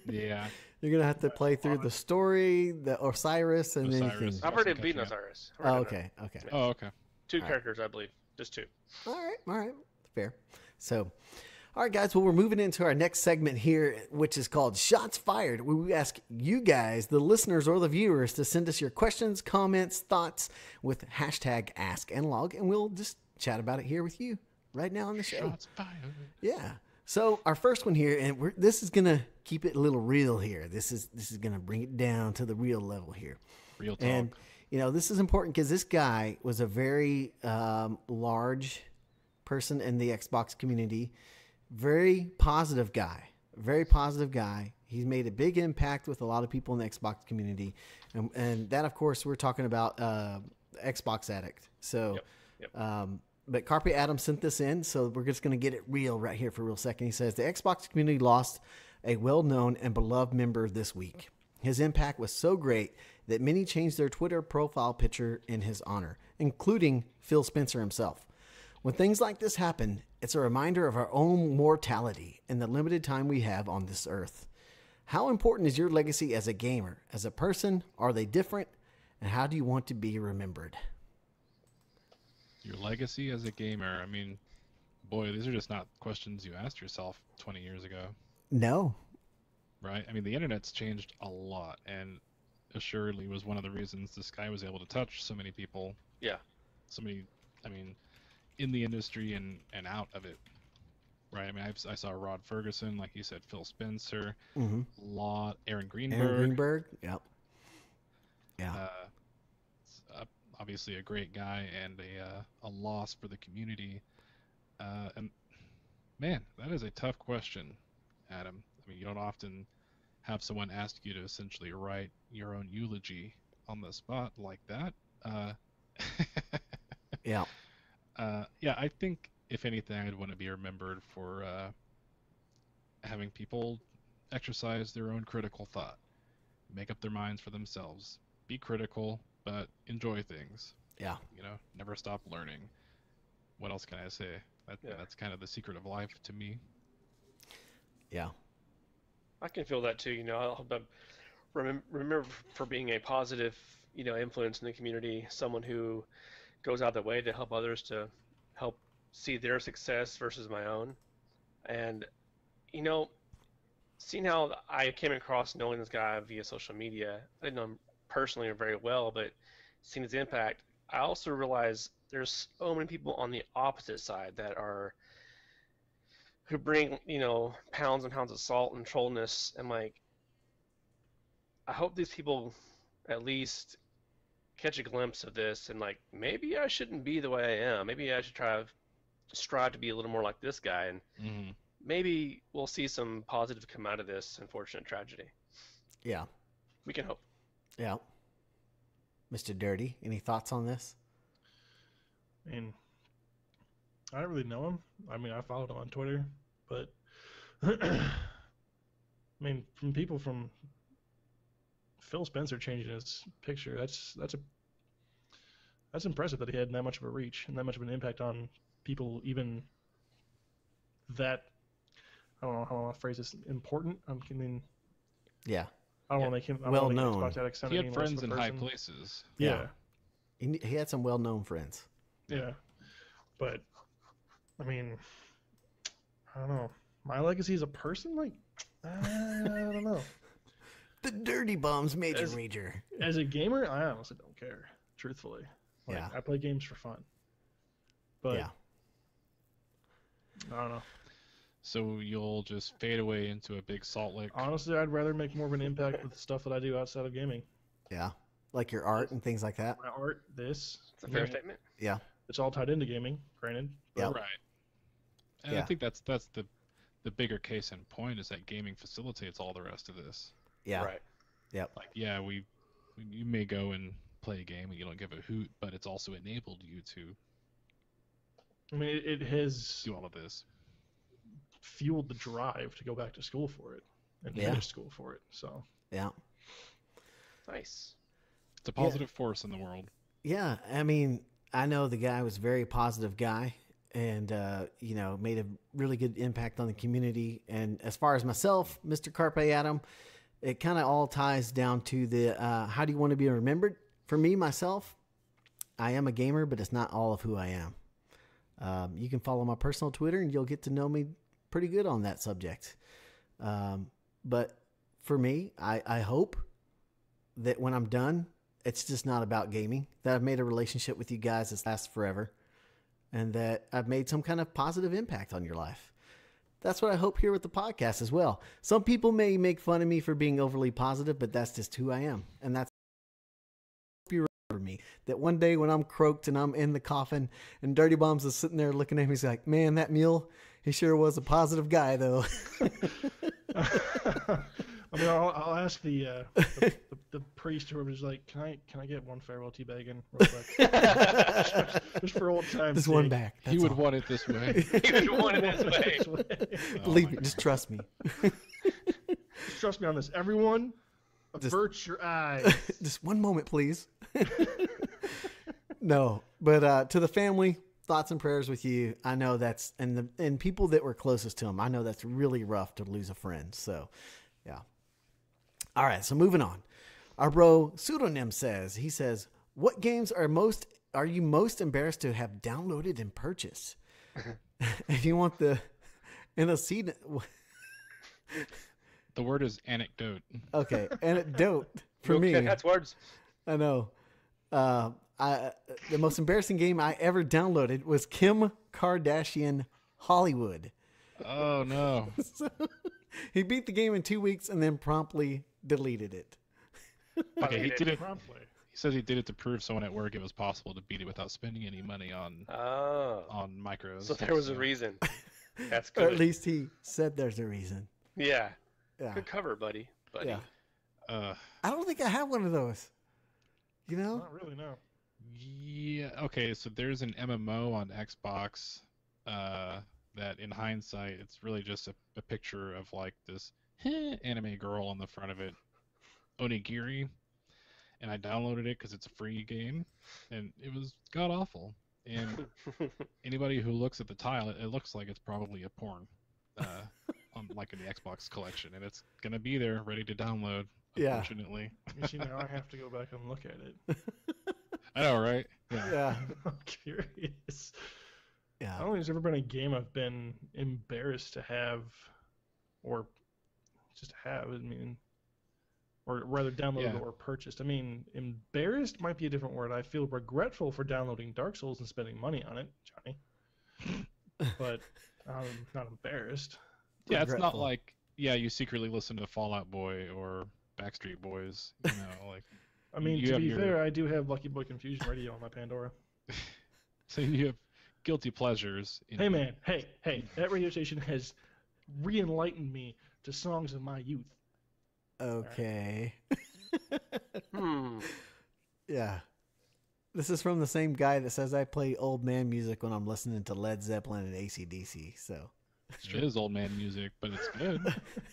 Yeah. You're gonna have to play through the story, the Osiris, and then you Osiris. can. I've already Awesome beaten. Osiris. Oh, okay, okay. Oh, okay. it. Two characters, I believe. Just two. All right, all right, fair. So, all right, guys. Well, we're moving into our next segment here, which is called Shots Fired, where we ask you guys, the listeners or the viewers, to send us your questions, comments, thoughts with hashtag Ask Analog, and we'll just chat about it here with you right now on the show. Shots fired. Yeah. So our first one here, and we're, this is gonna keep it a little real here. This is this is gonna bring it down to the real level here. Real talk. And you know, this is important because this guy was a very um, large person in the Xbox community, very positive guy, very positive guy. He's made a big impact with a lot of people in the Xbox community, and, and that, of course, we're talking about uh, Xbox Addict. So, Yep. Um, but Carpe Adam sent this in, so we're just going to get it real right here for a real second. He says the Xbox community lost a well-known and beloved member this week. His impact was so great that many changed their Twitter profile picture in his honor, including Phil Spencer himself. When things like this happen, it's a reminder of our own mortality and the limited time we have on this earth. How important is your legacy as a gamer? As a person, are they different? And how do you want to be remembered? Your legacy as a gamer. I mean, boy, these are just not questions you asked yourself 20 years ago, No. right? I mean, the internet's changed a lot, and assuredly was one of the reasons this guy was able to touch so many people. Yeah. So many, I mean, in the industry and and out of it, right? I mean, I've, I saw Rod Fergusson, like you said, Phil Spencer, Mm-hmm. lot, Aaron Greenberg. Aaron Greenberg. Yep. Yeah. Uh, uh, obviously a great guy and a uh, a loss for the community. Uh, and man, that is a tough question, Adam. I mean, you don't often have someone ask you to essentially write your own eulogy on the spot like that. Uh, [laughs] Yeah. Uh, yeah, I think if anything, I'd want to be remembered for uh, having people exercise their own critical thought, make up their minds for themselves, be critical, but enjoy things. Yeah. You know, never stop learning. What else can I say? That, Yeah. That's kind of the secret of life to me. Yeah. I can feel that too. You know, I hope I'm remember, remember for being a positive, you know, influence in the community. Someone who goes out of the way to help others to help see their success versus my own. And you know, seeing how I came across knowing this guy via social media, I didn't know him personally or very well, but seeing his impact, I also realized there's so many people on the opposite side that are who bring you know pounds and pounds of salt and trollness and like i hope these people at least catch a glimpse of this and like maybe i shouldn't be the way i am maybe i should try to strive to be a little more like this guy and hmm maybe we'll see some positive come out of this unfortunate tragedy Yeah. we can hope Yeah. Mr. Dirty, any thoughts on this? I mean, I don't really know him. I mean, I followed him on Twitter, but [clears throat] I mean, from people from Phil Spencer changing his picture, that's that's a that's impressive that he had that much of a reach and that much of an impact on people, even that. I don't know how I want to phrase this. Important. I'm I mean, Yeah. I don't Yeah. want to make him I well make known. Spartak He had friends in high places. Yeah. Yeah. He, he had some well known friends. Yeah, but I mean, I don't know. My legacy as a person, like, I don't know. The Dirty Bombs Major As- Rager. As a gamer, I honestly don't care. Truthfully, like, Yeah. I play games for fun. But yeah. I don't know. So you'll just fade away into a big salt lick. Honestly, I'd rather make more of an impact with the stuff that I do outside of gaming. Yeah. Like your art and things like that. My art, this, it's a fair you statement Yeah. it's all tied into gaming. Granted, Yeah. but Right. And Yeah. I think that's that's the the bigger case in point is that gaming facilitates all the rest of this. Yeah. right Yeah. Like, yeah, we, we you may go and play a game and you don't give a hoot, but it's also enabled you to I mean, it, it has do all of this. fueled the drive to go back to school for it and Yeah. finish school for it. So Yeah. nice It's a positive force in the world. Yeah, I mean, I know the guy was a very positive guy and, uh, you know, made a really good impact on the community. And as far as myself, Mr. Carpe Adam, it kind of all ties down to the uh, how do you want to be remembered? For me, myself, I am a gamer, but it's not all of who I am. Um, you can follow my personal Twitter and you'll get to know me pretty good on that subject. Um, but for me, I, I hope that when I'm done, it's just not about gaming. That I've made a relationship with you guys that's lasts forever, and that I've made some kind of positive impact on your life. That's what I hope here with the podcast as well. Some people may make fun of me for being overly positive, but that's just who I am, and that's you remember me. That one day when I'm croaked and I'm in the coffin, and Dirty Bombs is sitting there looking at me, he's like, "Man, that mule, he sure was a positive guy, though." [laughs] [laughs] [laughs] I mean, I'll, I'll ask the, uh, [laughs] the, the the priest who was like, "Can I can I get one farewell tea bag in real quick, [laughs] just for old times?" just one sake. back. he would all. want it this [laughs] way. he would want it this way Oh Believe my me, just trust me. Just trust me on this. Everyone, Just- avert your eyes. Just one moment, please. no, but uh, to the family, thoughts and prayers with you. I know that's and the and people that were closest to him. I know that's really rough to lose a friend. So, yeah. All right, so moving on. Our bro pseudonym says he says, "What games are most are you most embarrassed to have downloaded and purchased?" [laughs] if you want the antecedent, [laughs] The word is anecdote. okay, [laughs] anecdote for me. That's words I know. Uh, I, the most embarrassing game I ever downloaded was Kim Kardashian Hollywood. Oh no. So, he beat the game in two weeks and then promptly deleted it. [laughs] Okay, he did it. promptly. He says he did it to prove someone at work it was possible to beat it without spending any money on oh on micros. so there was a reason [laughs] that's good. Or at least he said there's a reason. yeah Yeah. good cover buddy buddy. Yeah. Uh, I don't think I have one of those. You know? Not really, no. yeah. Okay, so there's an MMO on Xbox. Uh, that in hindsight, it's really just a, a picture of like this [laughs] anime girl on the front of it, Onigiri, and I downloaded it because it's a free game, and it was god awful. And [laughs] anybody who looks at the tile, it, it looks like it's probably a porn, uh, [laughs] on like in the Xbox collection, and it's gonna be there, ready to download. Yeah. Unfortunately, You see, now I have to go back and look at it. I know, right? Yeah. Yeah. I'm curious. I Yeah. don't think there's ever been a game I've been embarrassed to have, or just have. I mean, or rather downloaded Yeah. or purchased. I mean, embarrassed might be a different word. I feel regretful for downloading Dark Souls and spending money on it, Johnny. [laughs] but I'm not embarrassed. Yeah, it's not like yeah, you secretly listen to Fall Out Boy or Backstreet Boys. You know, [laughs] like I mean, You to be your- fair, I do have Lucky Boy Confusion Radio on my Pandora. [laughs] so you have guilty pleasures. in- Hey man, hey, hey, that radio station has re-enlightened me to songs of my youth. Okay. [laughs] Hmm. Yeah. This is from the same guy that says I play old man music when I'm listening to Led Zeppelin and ACDC. So, It is old man music, but it's good.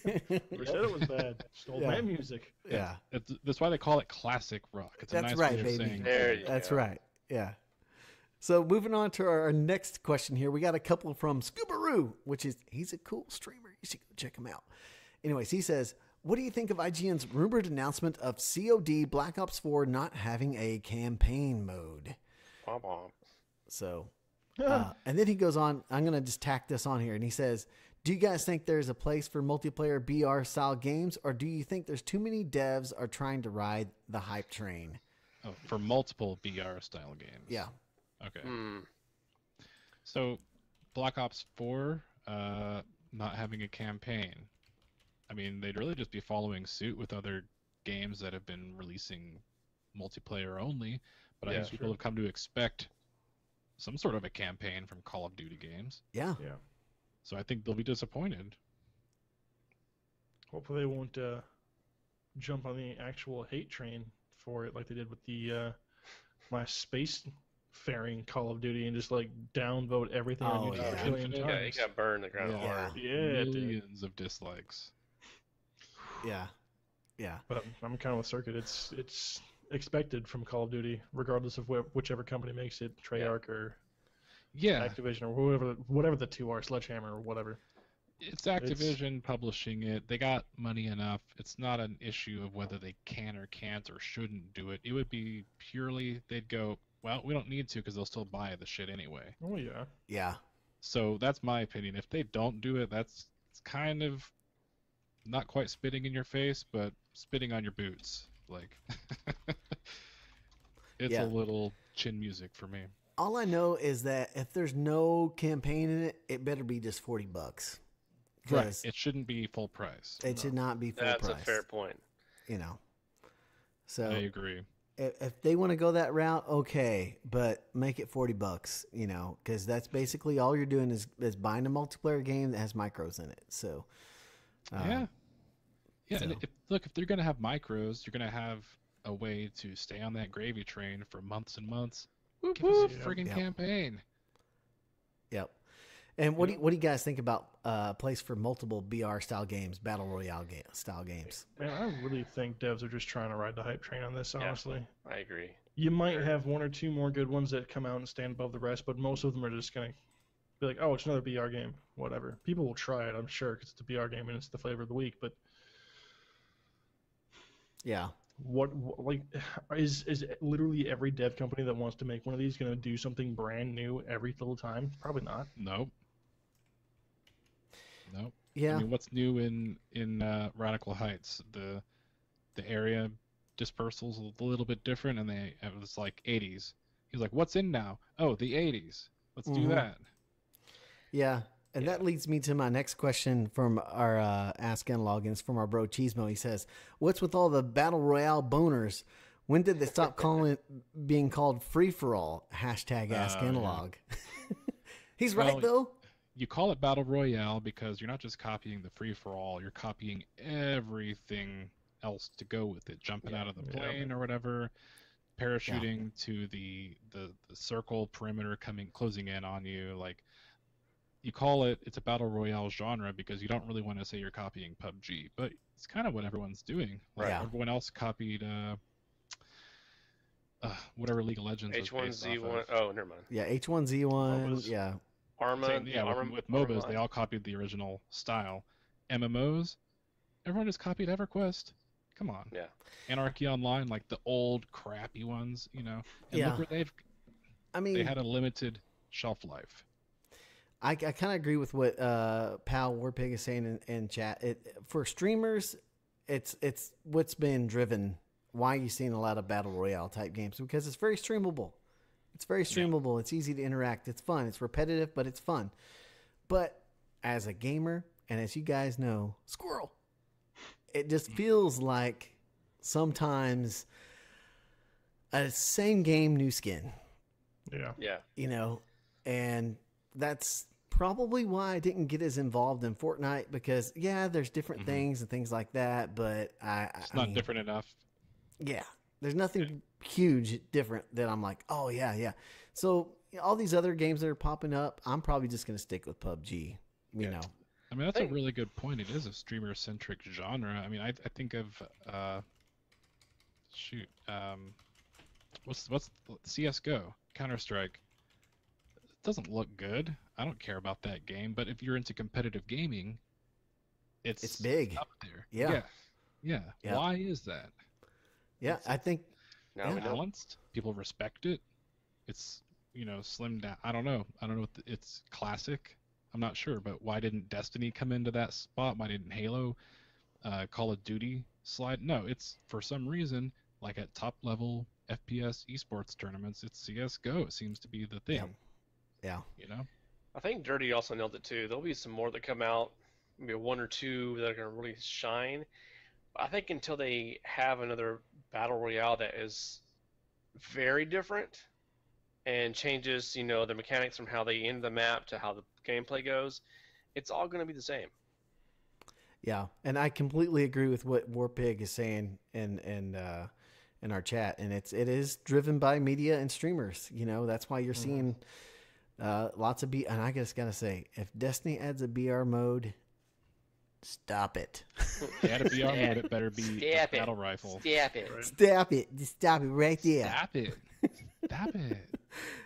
[laughs] We said it was bad. Stole Yeah. my music. yeah. That's, that's why they call it classic rock. It's a That's nice right, way of baby. saying There you That's go. right. Yeah. So moving on to our, our next question here, we got a couple from Scoobaroo, which is he's a cool streamer. You should go check him out. Anyways, he says, "What do you think of IGN's rumored announcement of COD Black Ops 4 not having a campaign mode?" Womp womp. So, uh, and then he goes on. I'm gonna just tack this on here, and he says, "Do you guys think there's a place for multiplayer BR style games, or do you think there's too many devs are trying to ride the hype train?" oh, for multiple BR style games. Yeah. Okay. Hmm. So, Black Ops 4 uh, not having a campaign. I mean, they'd really just be following suit with other games that have been releasing multiplayer only. But I Yeah, think people true. have come to expect some sort of a campaign from Call of Duty games. Yeah. Yeah. So I think they'll be disappointed. Hopefully they won't uh, jump on the actual hate train for it like they did with the uh, last space faring Call of Duty and just like downvote everything on Oh, YouTube yeah. a trillion He got, he got burned the ground Yeah. hard. Yeah, dude. Millions of dislikes. Yeah. Yeah. But I'm, I'm kind of with Circuit. It's it's expected from Call of Duty, regardless of wh- whichever company makes it, Treyarch or Yeah, Activision or whatever whatever the two are, Sledgehammer or whatever. it's Activision publishing it. They got money enough. It's not an issue of whether they can or can't or shouldn't do it. It would be purely they'd go, well, we don't need to because they'll still buy the shit anyway. Oh yeah. Yeah. So that's my opinion. If they don't do it, that's it's kind of not quite spitting in your face, but spitting on your boots. Like [laughs] it's Yeah. a little chin music for me. All I know is that if there's no campaign in it, it better be just 40 bucks. 'Cause It shouldn't be full price. It should not be full That's price. a fair point. You know. So I agree. If, they want to go that route, okay, but make it 40 bucks, you know, because that's basically all you're doing is, is buying a multiplayer game that has micros in it. So, um, yeah. Yeah, and so- if, look, if they're going to have micros, you're going to have a way to stay on that gravy train for months and months. Whoop, Give us a whoop. friggin' Yep. campaign. Yep. And what do you, what do you guys think about uh, a place for multiple BR style games, battle royale game, style games? Man, I really think devs are just trying to ride the hype train on this. Yeah. Honestly, I agree. you might have one or two more good ones that come out and stand above the rest, but most of them are just gonna be like, "Oh, it's another BR game, whatever." People will try it, I'm sure, because it's a BR game and it's the flavor of the week. But Yeah. what, what like is is literally every dev company that wants to make one of these gonna do something brand new every little time? Probably not. Nope. Nope. Yeah. I mean, what's new in in uh, Radical Heights? The the area dispersal's a little bit different, and they it was like 80s. He's like, "What's in now? Oh, the 80s. Let's Mhm. do that." Yeah. And that leads me to my next question from our uh, Ask Analog, and it's from our bro Cheesemo. He says, What's with all the battle royale boners? When did they stop [laughs] calling it being called free for all? Hashtag Ask Oh, yeah. Analog. [laughs] He's Well, right, though. You call it battle royale because you're not just copying the free for all, you're copying everything else to go with it, jumping out of the Yeah. plane or whatever, parachuting to the, the the circle perimeter coming closing in on you like you call it it's a battle royale genre because you don't really want to say you're copying PUBG, but it's kind of what everyone's doing. Like Yeah. everyone else copied uh, uh whatever League of Legends was based off H1Z1. of. Oh, never mind. Yeah, H1Z1. MOBAs. Yeah. Arma. Same- yeah, with, Arma, with MOBAs, Arma- they all copied the original style. MMOs, everyone just copied EverQuest. Come on. Yeah. Anarchy Online, like the old crappy ones, you know. And Yeah. look where they've I mean, they had a limited shelf life. I, I kind of agree with what uh, Pal Warpig is saying in, in chat. It for streamers, it's it's what's been driven. Why you seeing a lot of battle royale type games because it's very streamable. It's very streamable. It's easy to interact. It's fun. It's repetitive, but it's fun. But as a gamer, and as you guys know, squirrel, it just feels like sometimes a same game, new skin Yeah. Yeah. you know, and that's probably why I didn't get as involved in Fortnite because yeah, there's different Mhm. things and things like that, but I, I It's not mean, different enough. Yeah, there's nothing huge different that I'm like, oh yeah, yeah. So all these other games that are popping up, I'm probably just gonna stick with PUBG. You Yeah. know, I mean, that's a really good point. It is a streamer centric genre. I mean, I, I think of uh, shoot, um, what's what's CS:GO, Counter Strike. It doesn't look good. I don't care about that game. But if you're into competitive gaming, it's it's big. up there. Yeah. yeah, yeah. Yeah. Why is that? Yeah, I think Now Yeah. Balanced. People respect it. It's you know slimmed down. I don't know. I don't know. What the, it's classic. I'm not sure. But why didn't Destiny come into that spot? Why didn't Halo, uh, Call of Duty slide? No, it's for some reason like at top level FPS esports tournaments, it's CS:GO. It seems to be the thing. Yep. yeah, You know. I think Dirty also nailed it too. There'll be some more that come out, maybe one or two that are going to really shine. I think until they have another battle royale that is very different and changes, you know, the mechanics from how they end the map to how the gameplay goes, it's all going to be the same. yeah, and I completely agree with what Warpig is saying in in uh, in our chat, and it's it is driven by media and streamers. You know, that's why you're seeing uh, lots of B. And I just gotta say, if Destiny adds a BR mode, stop it. They had a VR mode. It better be a Stop it. battle rifle. Stop it. Right. Stop it! Just stop it right there. Stop it. Stop it. [laughs]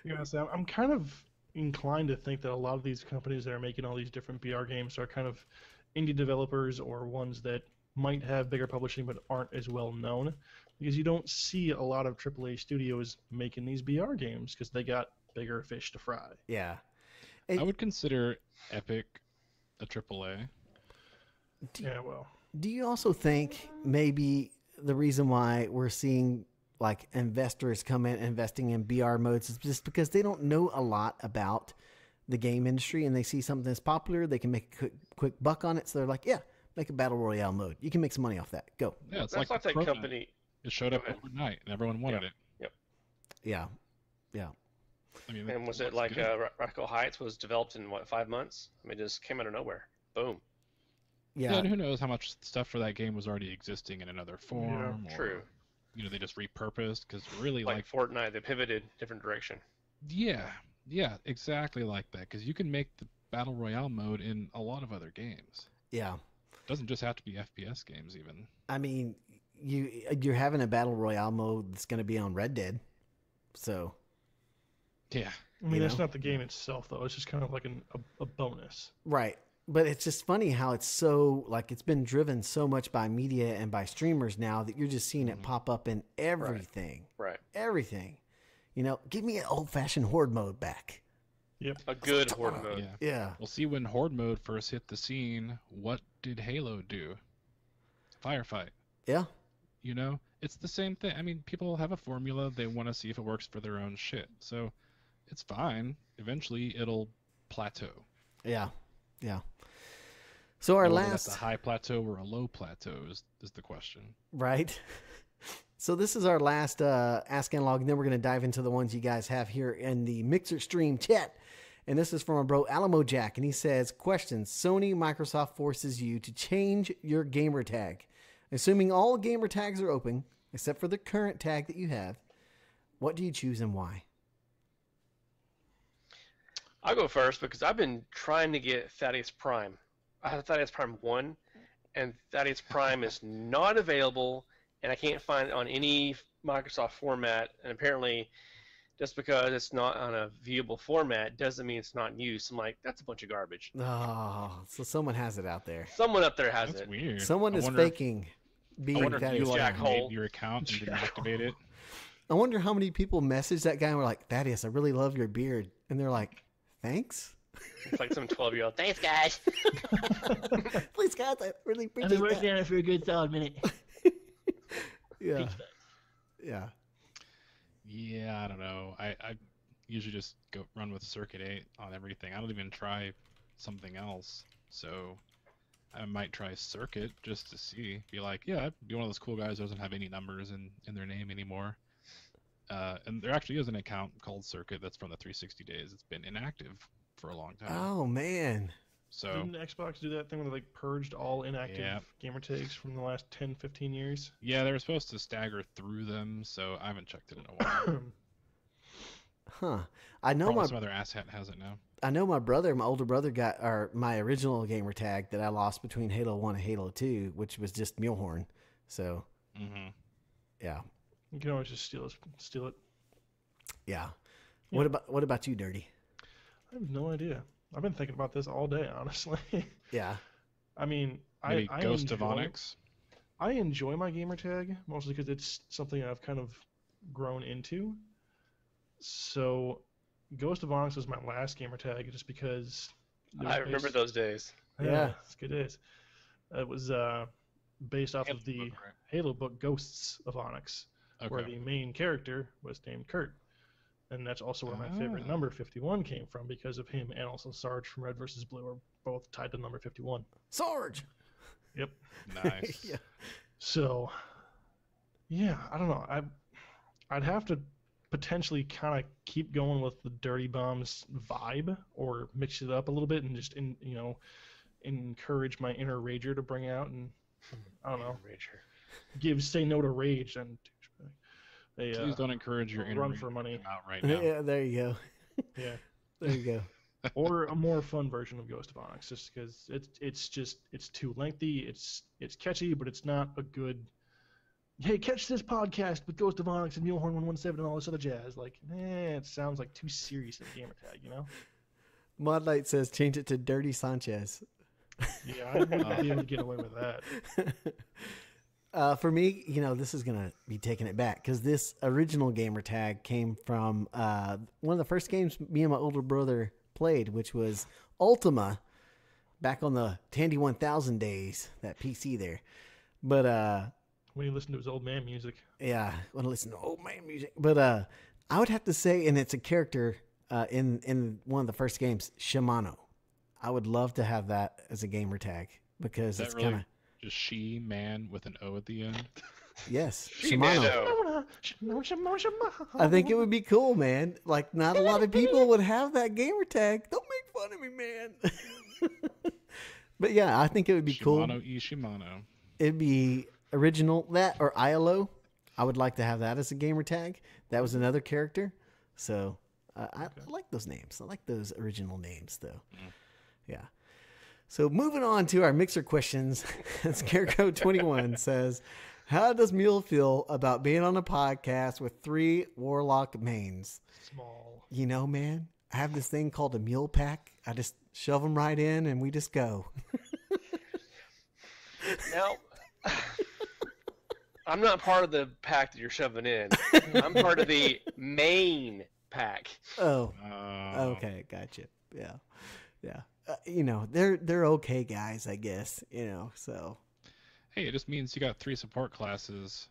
You know, so I'm- I'm kind of inclined to think that a lot of these companies that are making all these different BR games are kind of indie developers or ones that might have bigger publishing but aren't as well known because you don't see a lot of AAA studios making these BR games because they got bigger fish to fry. Yeah. I would consider Epic a AAA. Yeah, well, Do you also think maybe the reason why we're seeing like investors come in investing in BR modes is just because they don't know a lot about the game industry and they see something that's popular, they can make a quick, quick buck on it. So they're like, yeah, make a battle royale mode. You can make some money off that. Go. Yeah, it's That's like, like that Corona. company. It showed up overnight, and everyone wanted it. Yep. Yeah. Yeah. I mean, And was it like good. uh, Ra- Radical Heights was developed in what five months? I mean, it just came out of nowhere. Boom. Yeah. Yeah. and who knows how much stuff for that game was already existing in another form, or True. you know they just repurposed because really Like, like, Fortnite, they pivoted different direction. yeah, yeah, exactly like that because you can make the battle royale mode in a lot of other games. Yeah. It doesn't just have to be FPS games even. I mean, you you're having a battle royale mode that's going to be on Red Dead. So, Yeah, I mean, You that's know? not the game itself though. It's just kind of like an, a, a bonus. Right. But it's just funny how it's so like it's been driven so much by media and by streamers now that you're just seeing it Mhm. pop up in everything. Right. Everything. You know, give me an old fashioned horde mode back. Yep. A good horde mode. yeah. Yeah. We'll see when Horde mode first hit the scene. What did Halo do? Firefight. Yeah. You know, it's the same thing. I mean, people have a formula. They want to see if it works for their own shit. So it's fine. Eventually, it'll plateau. Yeah. Yeah. So our last a high plateau or a low plateau is, is the question. right. [laughs] So this is our last uh, Ask Analog, and then we're going to dive into the ones you guys have here in the Mixer Stream chat. And this is from our bro Alamo Jack. And he says, Question Sony Microsoft forces you to change your gamer tag. Assuming all gamer tags are open, except for the current tag that you have, what do you choose and why? I'll go first because I've been trying to get Thaddeus Prime. I have Thaddeus Prime 1, and Thaddeus Prime is [laughs] not available, and I can't find it on any Microsoft format. And apparently, just because it's not on a viewable format doesn't mean it's not in use. I'm like, that's a bunch of garbage. Oh, so someone has it out there. Someone up there has That's it. weird. Someone I is wonder if- faking I being wonder if you Thaddeus like Jack Prime. Hole. made your account and didn't activate it. [laughs] I wonder how many people messaged that guy and were like, Thaddeus, I really love your beard. And they're like, thanks. It's like some 12 year old. Thanks, guys. [laughs] Please, guys, I really appreciate I've been working that. on it for a good solid minute. Yeah, yeah. Yeah, I don't know. I, I usually just go run with Circuit 8 on everything. I don't even try something else. So I might try Circuit just to see. Be like, yeah, I'd be one of those cool guys who doesn't have any numbers in, in their name anymore. Uh, and there actually is an account called Circuit that's from the 360 days. It's been inactive for a long time. Oh, man. so Didn't Xbox do that thing where they like purged all inactive Yeah. gamer tags from the last 10, 15 years? yeah, they were supposed to stagger through them. So I haven't checked it in a while. [coughs] Huh. I know Probably my some other asshat has it now. I know my brother, my older brother got or my original gamer tag that I lost between Halo 1 and Halo 2, which was just Mulehorn. So, hmm yeah. You can always just steal it. Steal it. Yeah. Yeah. What about what about you, Dirty? I have no idea. I've been thinking about this all day, [laughs] honestly. Yeah. I mean, Maybe I, I Ghost of Onyx. I enjoy my gamer tag mostly because it's something I've kind of grown into. So, Ghost of Onyx was my last gamer tag just because. it was I remember based- those days. Yeah. it's good days. It was uh, based off Halo of the book, right? Halo book Ghosts of Onyx, where the main character was named Kurt. And that's also where my favorite Ah. number 51 came from because of him and also Sarge from Red vs. Blue are both tied to number 51. Sarge. Yep. [laughs] Nice. [laughs] yeah. So, yeah, I don't know. I, I'd have to potentially kind of keep going with the Dirty Bombs vibe, or mix it up a little bit and just in you know, encourage my inner rager to bring out and I don't know, Rager. give say no to rage and they uh, Please don't encourage your run for money. out right [laughs] now. Yeah, there you go. [laughs] yeah, [laughs] There you go. or a more fun version of Ghost of Onyx, just because it's it's just it's too lengthy. It's it's catchy, but it's not a good. Hey, catch this podcast with Ghost of Onyx and Mulehorn One One Seven and all this other jazz. Like, eh, it sounds like too serious of a gamer tag, you know? Mod Light says change it to Dirty Sanchez. Yeah, I wouldn't be able to get away with that. Uh, for me, you know, this is gonna be taking it back because this original gamer tag came from uh, one of the first games me and my older brother played, which was Ultima, back on the Tandy 1000 days. That PC there, but uh, When you listen to his old man music, yeah, I want to listen to old man music. But uh, I would have to say, and it's a character uh, in in one of the first games, Shamino. I would love to have that as a gamer tag because that it's really kind of just she man with an O at the end? [laughs] yes, Shamino. I think it would be cool, man. Like, not a lot of people would have that gamer tag. Don't make fun of me, man. [laughs] but yeah, I think it would be cool. Shamino e Shamino. It'd be original that or Iolo. I would like to have that as a gamer tag. That was another character. So uh, I, I like those names. I like those original names, though. Yeah. So moving on to our mixer questions. [laughs] Scarecrow21 says, How does Mule feel about being on a podcast with three Warlock mains? small. You know, man, I have this thing called a mule pack. I just shove them right in and we just go. Now, [laughs] I'm not part of the pack that you're shoving in. I'm part of the main pack. Oh, Uh, okay, gotcha. Yeah, yeah. Uh, you know, they're they're okay guys, I guess. You know, so Hey, it just means you got three support classes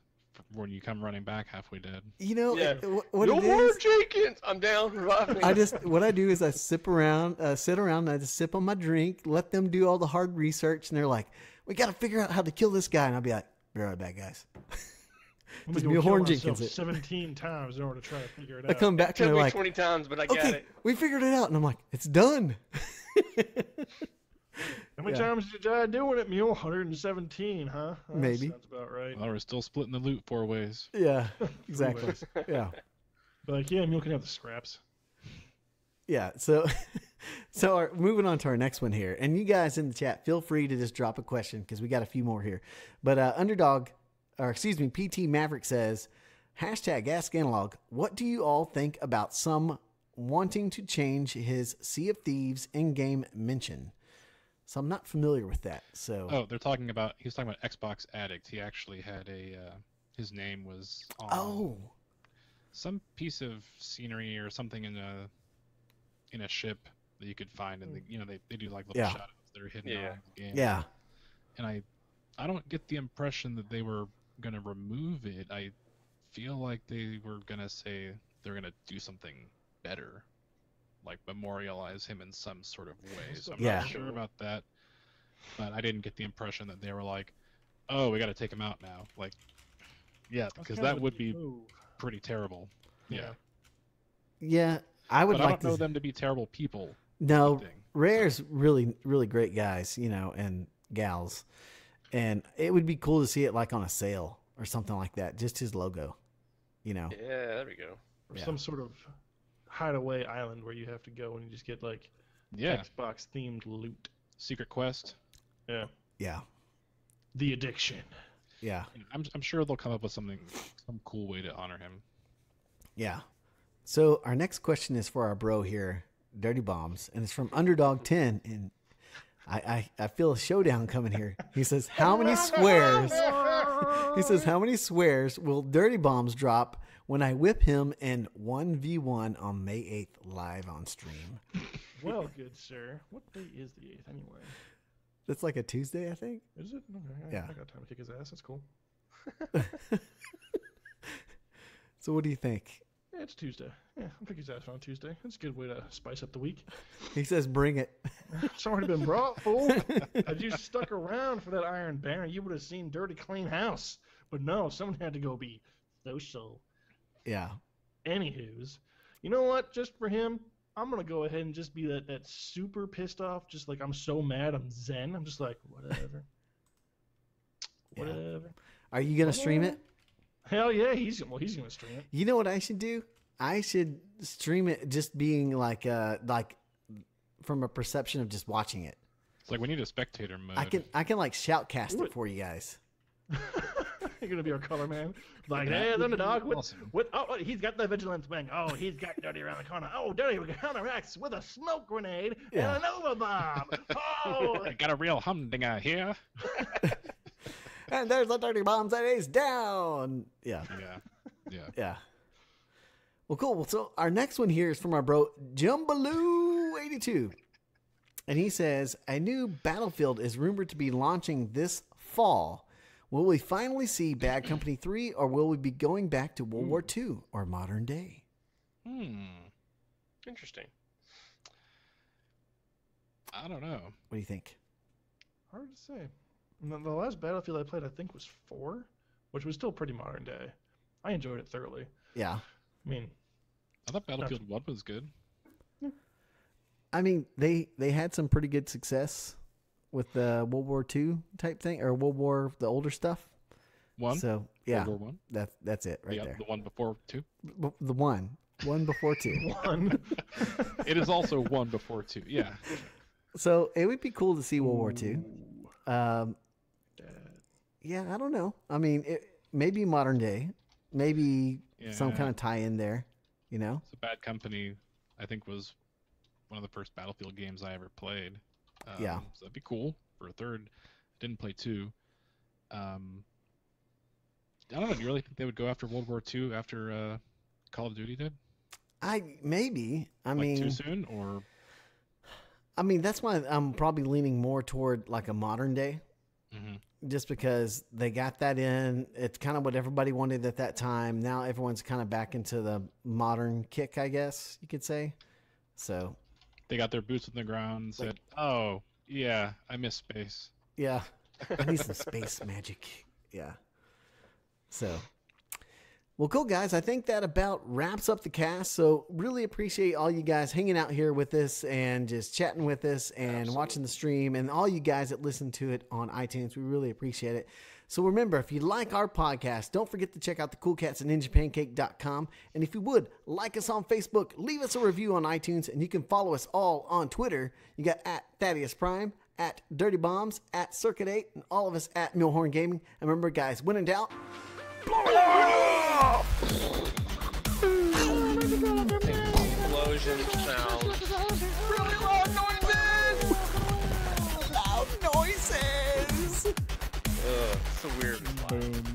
when you come running back halfway dead. you know Yeah. it- what no it more is. Jenkins. I'm down. [laughs] Revive. I just what I do is I sip around, uh, sit around, and I just sip on my drink, let them do all the hard research, and they're like, "We got to figure out how to kill this guy," and I'll be like, "Be right back, guys." Let me Does go kill Jenkins it? 17 times in order to try to figure it out. I come back and Took they're like, 20 times, but I got okay, it. we figured it out. And I'm like, it's done. [laughs] How many yeah. times did you die doing it, Mule? 117, huh? That Maybe. Sounds about right. Well, we're still splitting the loot four ways. yeah, [laughs] exactly. ways. [laughs] Yeah. But like, yeah, Mule can have the scraps. Yeah. So, [laughs] so our, moving on to our next one here, and you guys in the chat, feel free to just drop a question because we got a few more here. But uh, underdog, or excuse me, PT Maverick says, hashtag Ask Analog. What do you all think about some wanting to change his Sea of Thieves in-game mention? So I'm not familiar with that. So Oh, they're talking about. He was talking about Xbox Addict. He actually had a. Uh, his name was on oh, some piece of scenery or something in a in a ship that you could find, and you know they, they do like little Yeah. shadows that are hidden Yeah. around the game. yeah, and I I don't get the impression that they were gonna remove it. I feel like they were gonna say they're gonna do something better, like memorialize him in some sort of way. So I'm Yeah. not sure about that, but I didn't get the impression that they were like, "Oh, we got to take him out now." Like, yeah, because that would be move. pretty terrible. Yeah, yeah. I would but I like don't know them to be terrible people. No, thing. Rare's really, really great guys, you know, and gals. And it would be cool to see it like on a sale or something like that. Just his logo, you know. Yeah, there we go. Or Yeah. some sort of hideaway island where you have to go and you just get like Yeah, Xbox themed loot. Secret Quest. Yeah. Yeah. The addiction. Yeah. I'm I'm sure they'll come up with something, some cool way to honor him. Yeah. So our next question is for our bro here, Dirty Bombs, and it's from Underdog 10. And I, I, I feel a showdown coming here. He says, How many swears? He says, How many swears will Dirty Bombs drop when I whip him in 1v1 on May 8th live on stream? Well, good sir. What day is the 8th anyway? That's like a Tuesday, I think. Is it? Okay, Yeah. I got time to kick his ass. That's cool. [laughs] [laughs] So what do you think? Yeah, it's Tuesday. Yeah, I'll kick his ass on Tuesday. That's a good way to spice up the week. He says, Bring it. [laughs] It's already been brought, fool. Had you stuck around for that Iron Banner, you would have seen Dirty Clean House. But no, someone had to go be social. Yeah. Anywho's, you know what? Just for him, I'm gonna go ahead and just be that that super pissed off. Just like I'm so mad, I'm zen. I'm just like whatever, [laughs] Yeah. whatever. Are you going to stream it? [laughs] Hell yeah, he's well, he's gonna stream it. You know what I should do? I should stream it just being like uh like from a perception of just watching it. It's like we need a spectator mode. I can I can like shoutcast Do it it. for you guys. [laughs] You're gonna be our color man. [laughs] Like, That hey, would be underdog. With, awesome. with oh, oh, he's got the vigilance wing. Oh, he's got dirty around the corner. Oh, dirty counteracts with a smoke grenade Yeah. and a nova bomb. [laughs] Oh, I got a real humdinger here. [laughs] And there's the dirty bombs that is down. Yeah, Yeah, yeah. yeah. Well, cool. Well, so our next one here is from our bro Jumbaloo82. And he says, A new Battlefield is rumored to be launching this fall. Will we finally see Bad [clears throat] Company 3 or will we be going back to World War II or modern day? Hmm. Interesting. I don't know. What do you think? hard to say. The the last Battlefield I played, I think, was four, which was still pretty modern day. I enjoyed it thoroughly. Yeah. I mean, I thought Battlefield One was good. I mean, they they had some pretty good success with the World War II type thing or World War the older stuff. One. So yeah, World War One. that's that's it right yeah, there. the one before two. B- The one, one before two. [laughs] one. [laughs] It is also one before two. Yeah. So it would be cool to see World War II. Um, yeah, I don't know. I mean, it, maybe modern day, maybe some kind of tie in there. You know? So Bad Company, I think, was one of the first Battlefield games I ever played. Um, Yeah. So that'd be cool for a third. Didn't play two. Um, I don't know. Do you really think they would go after World War II after uh, Call of Duty did? I maybe. I like mean, too soon, or I mean that's why I'm probably leaning more toward like a modern day. Mhm. just because they got that in. It's kind of what everybody wanted at that time. Now everyone's kind of back into the modern kick, I guess you could say. So, they got their boots on the ground and said, "Oh, yeah, I miss space." yeah, [laughs] I need some space magic. Yeah. So, Well, cool, guys. I think that about wraps up the cast. So, really appreciate all you guys hanging out here with us and just chatting with us and watching the stream, and all you guys that listen to it on iTunes. We really appreciate it. So, remember, if you like our podcast, don't forget to check out the Cool Cats at NinjaPancake.com. And if you would, like us on Facebook, leave us a review on iTunes, and you can follow us all on Twitter. You got at Thaddeus Prime, at Dirty Bombs, at Circuit 8, and all of us at Mulehorn Gaming. And remember, guys, when in doubt, Explosion. a weird one.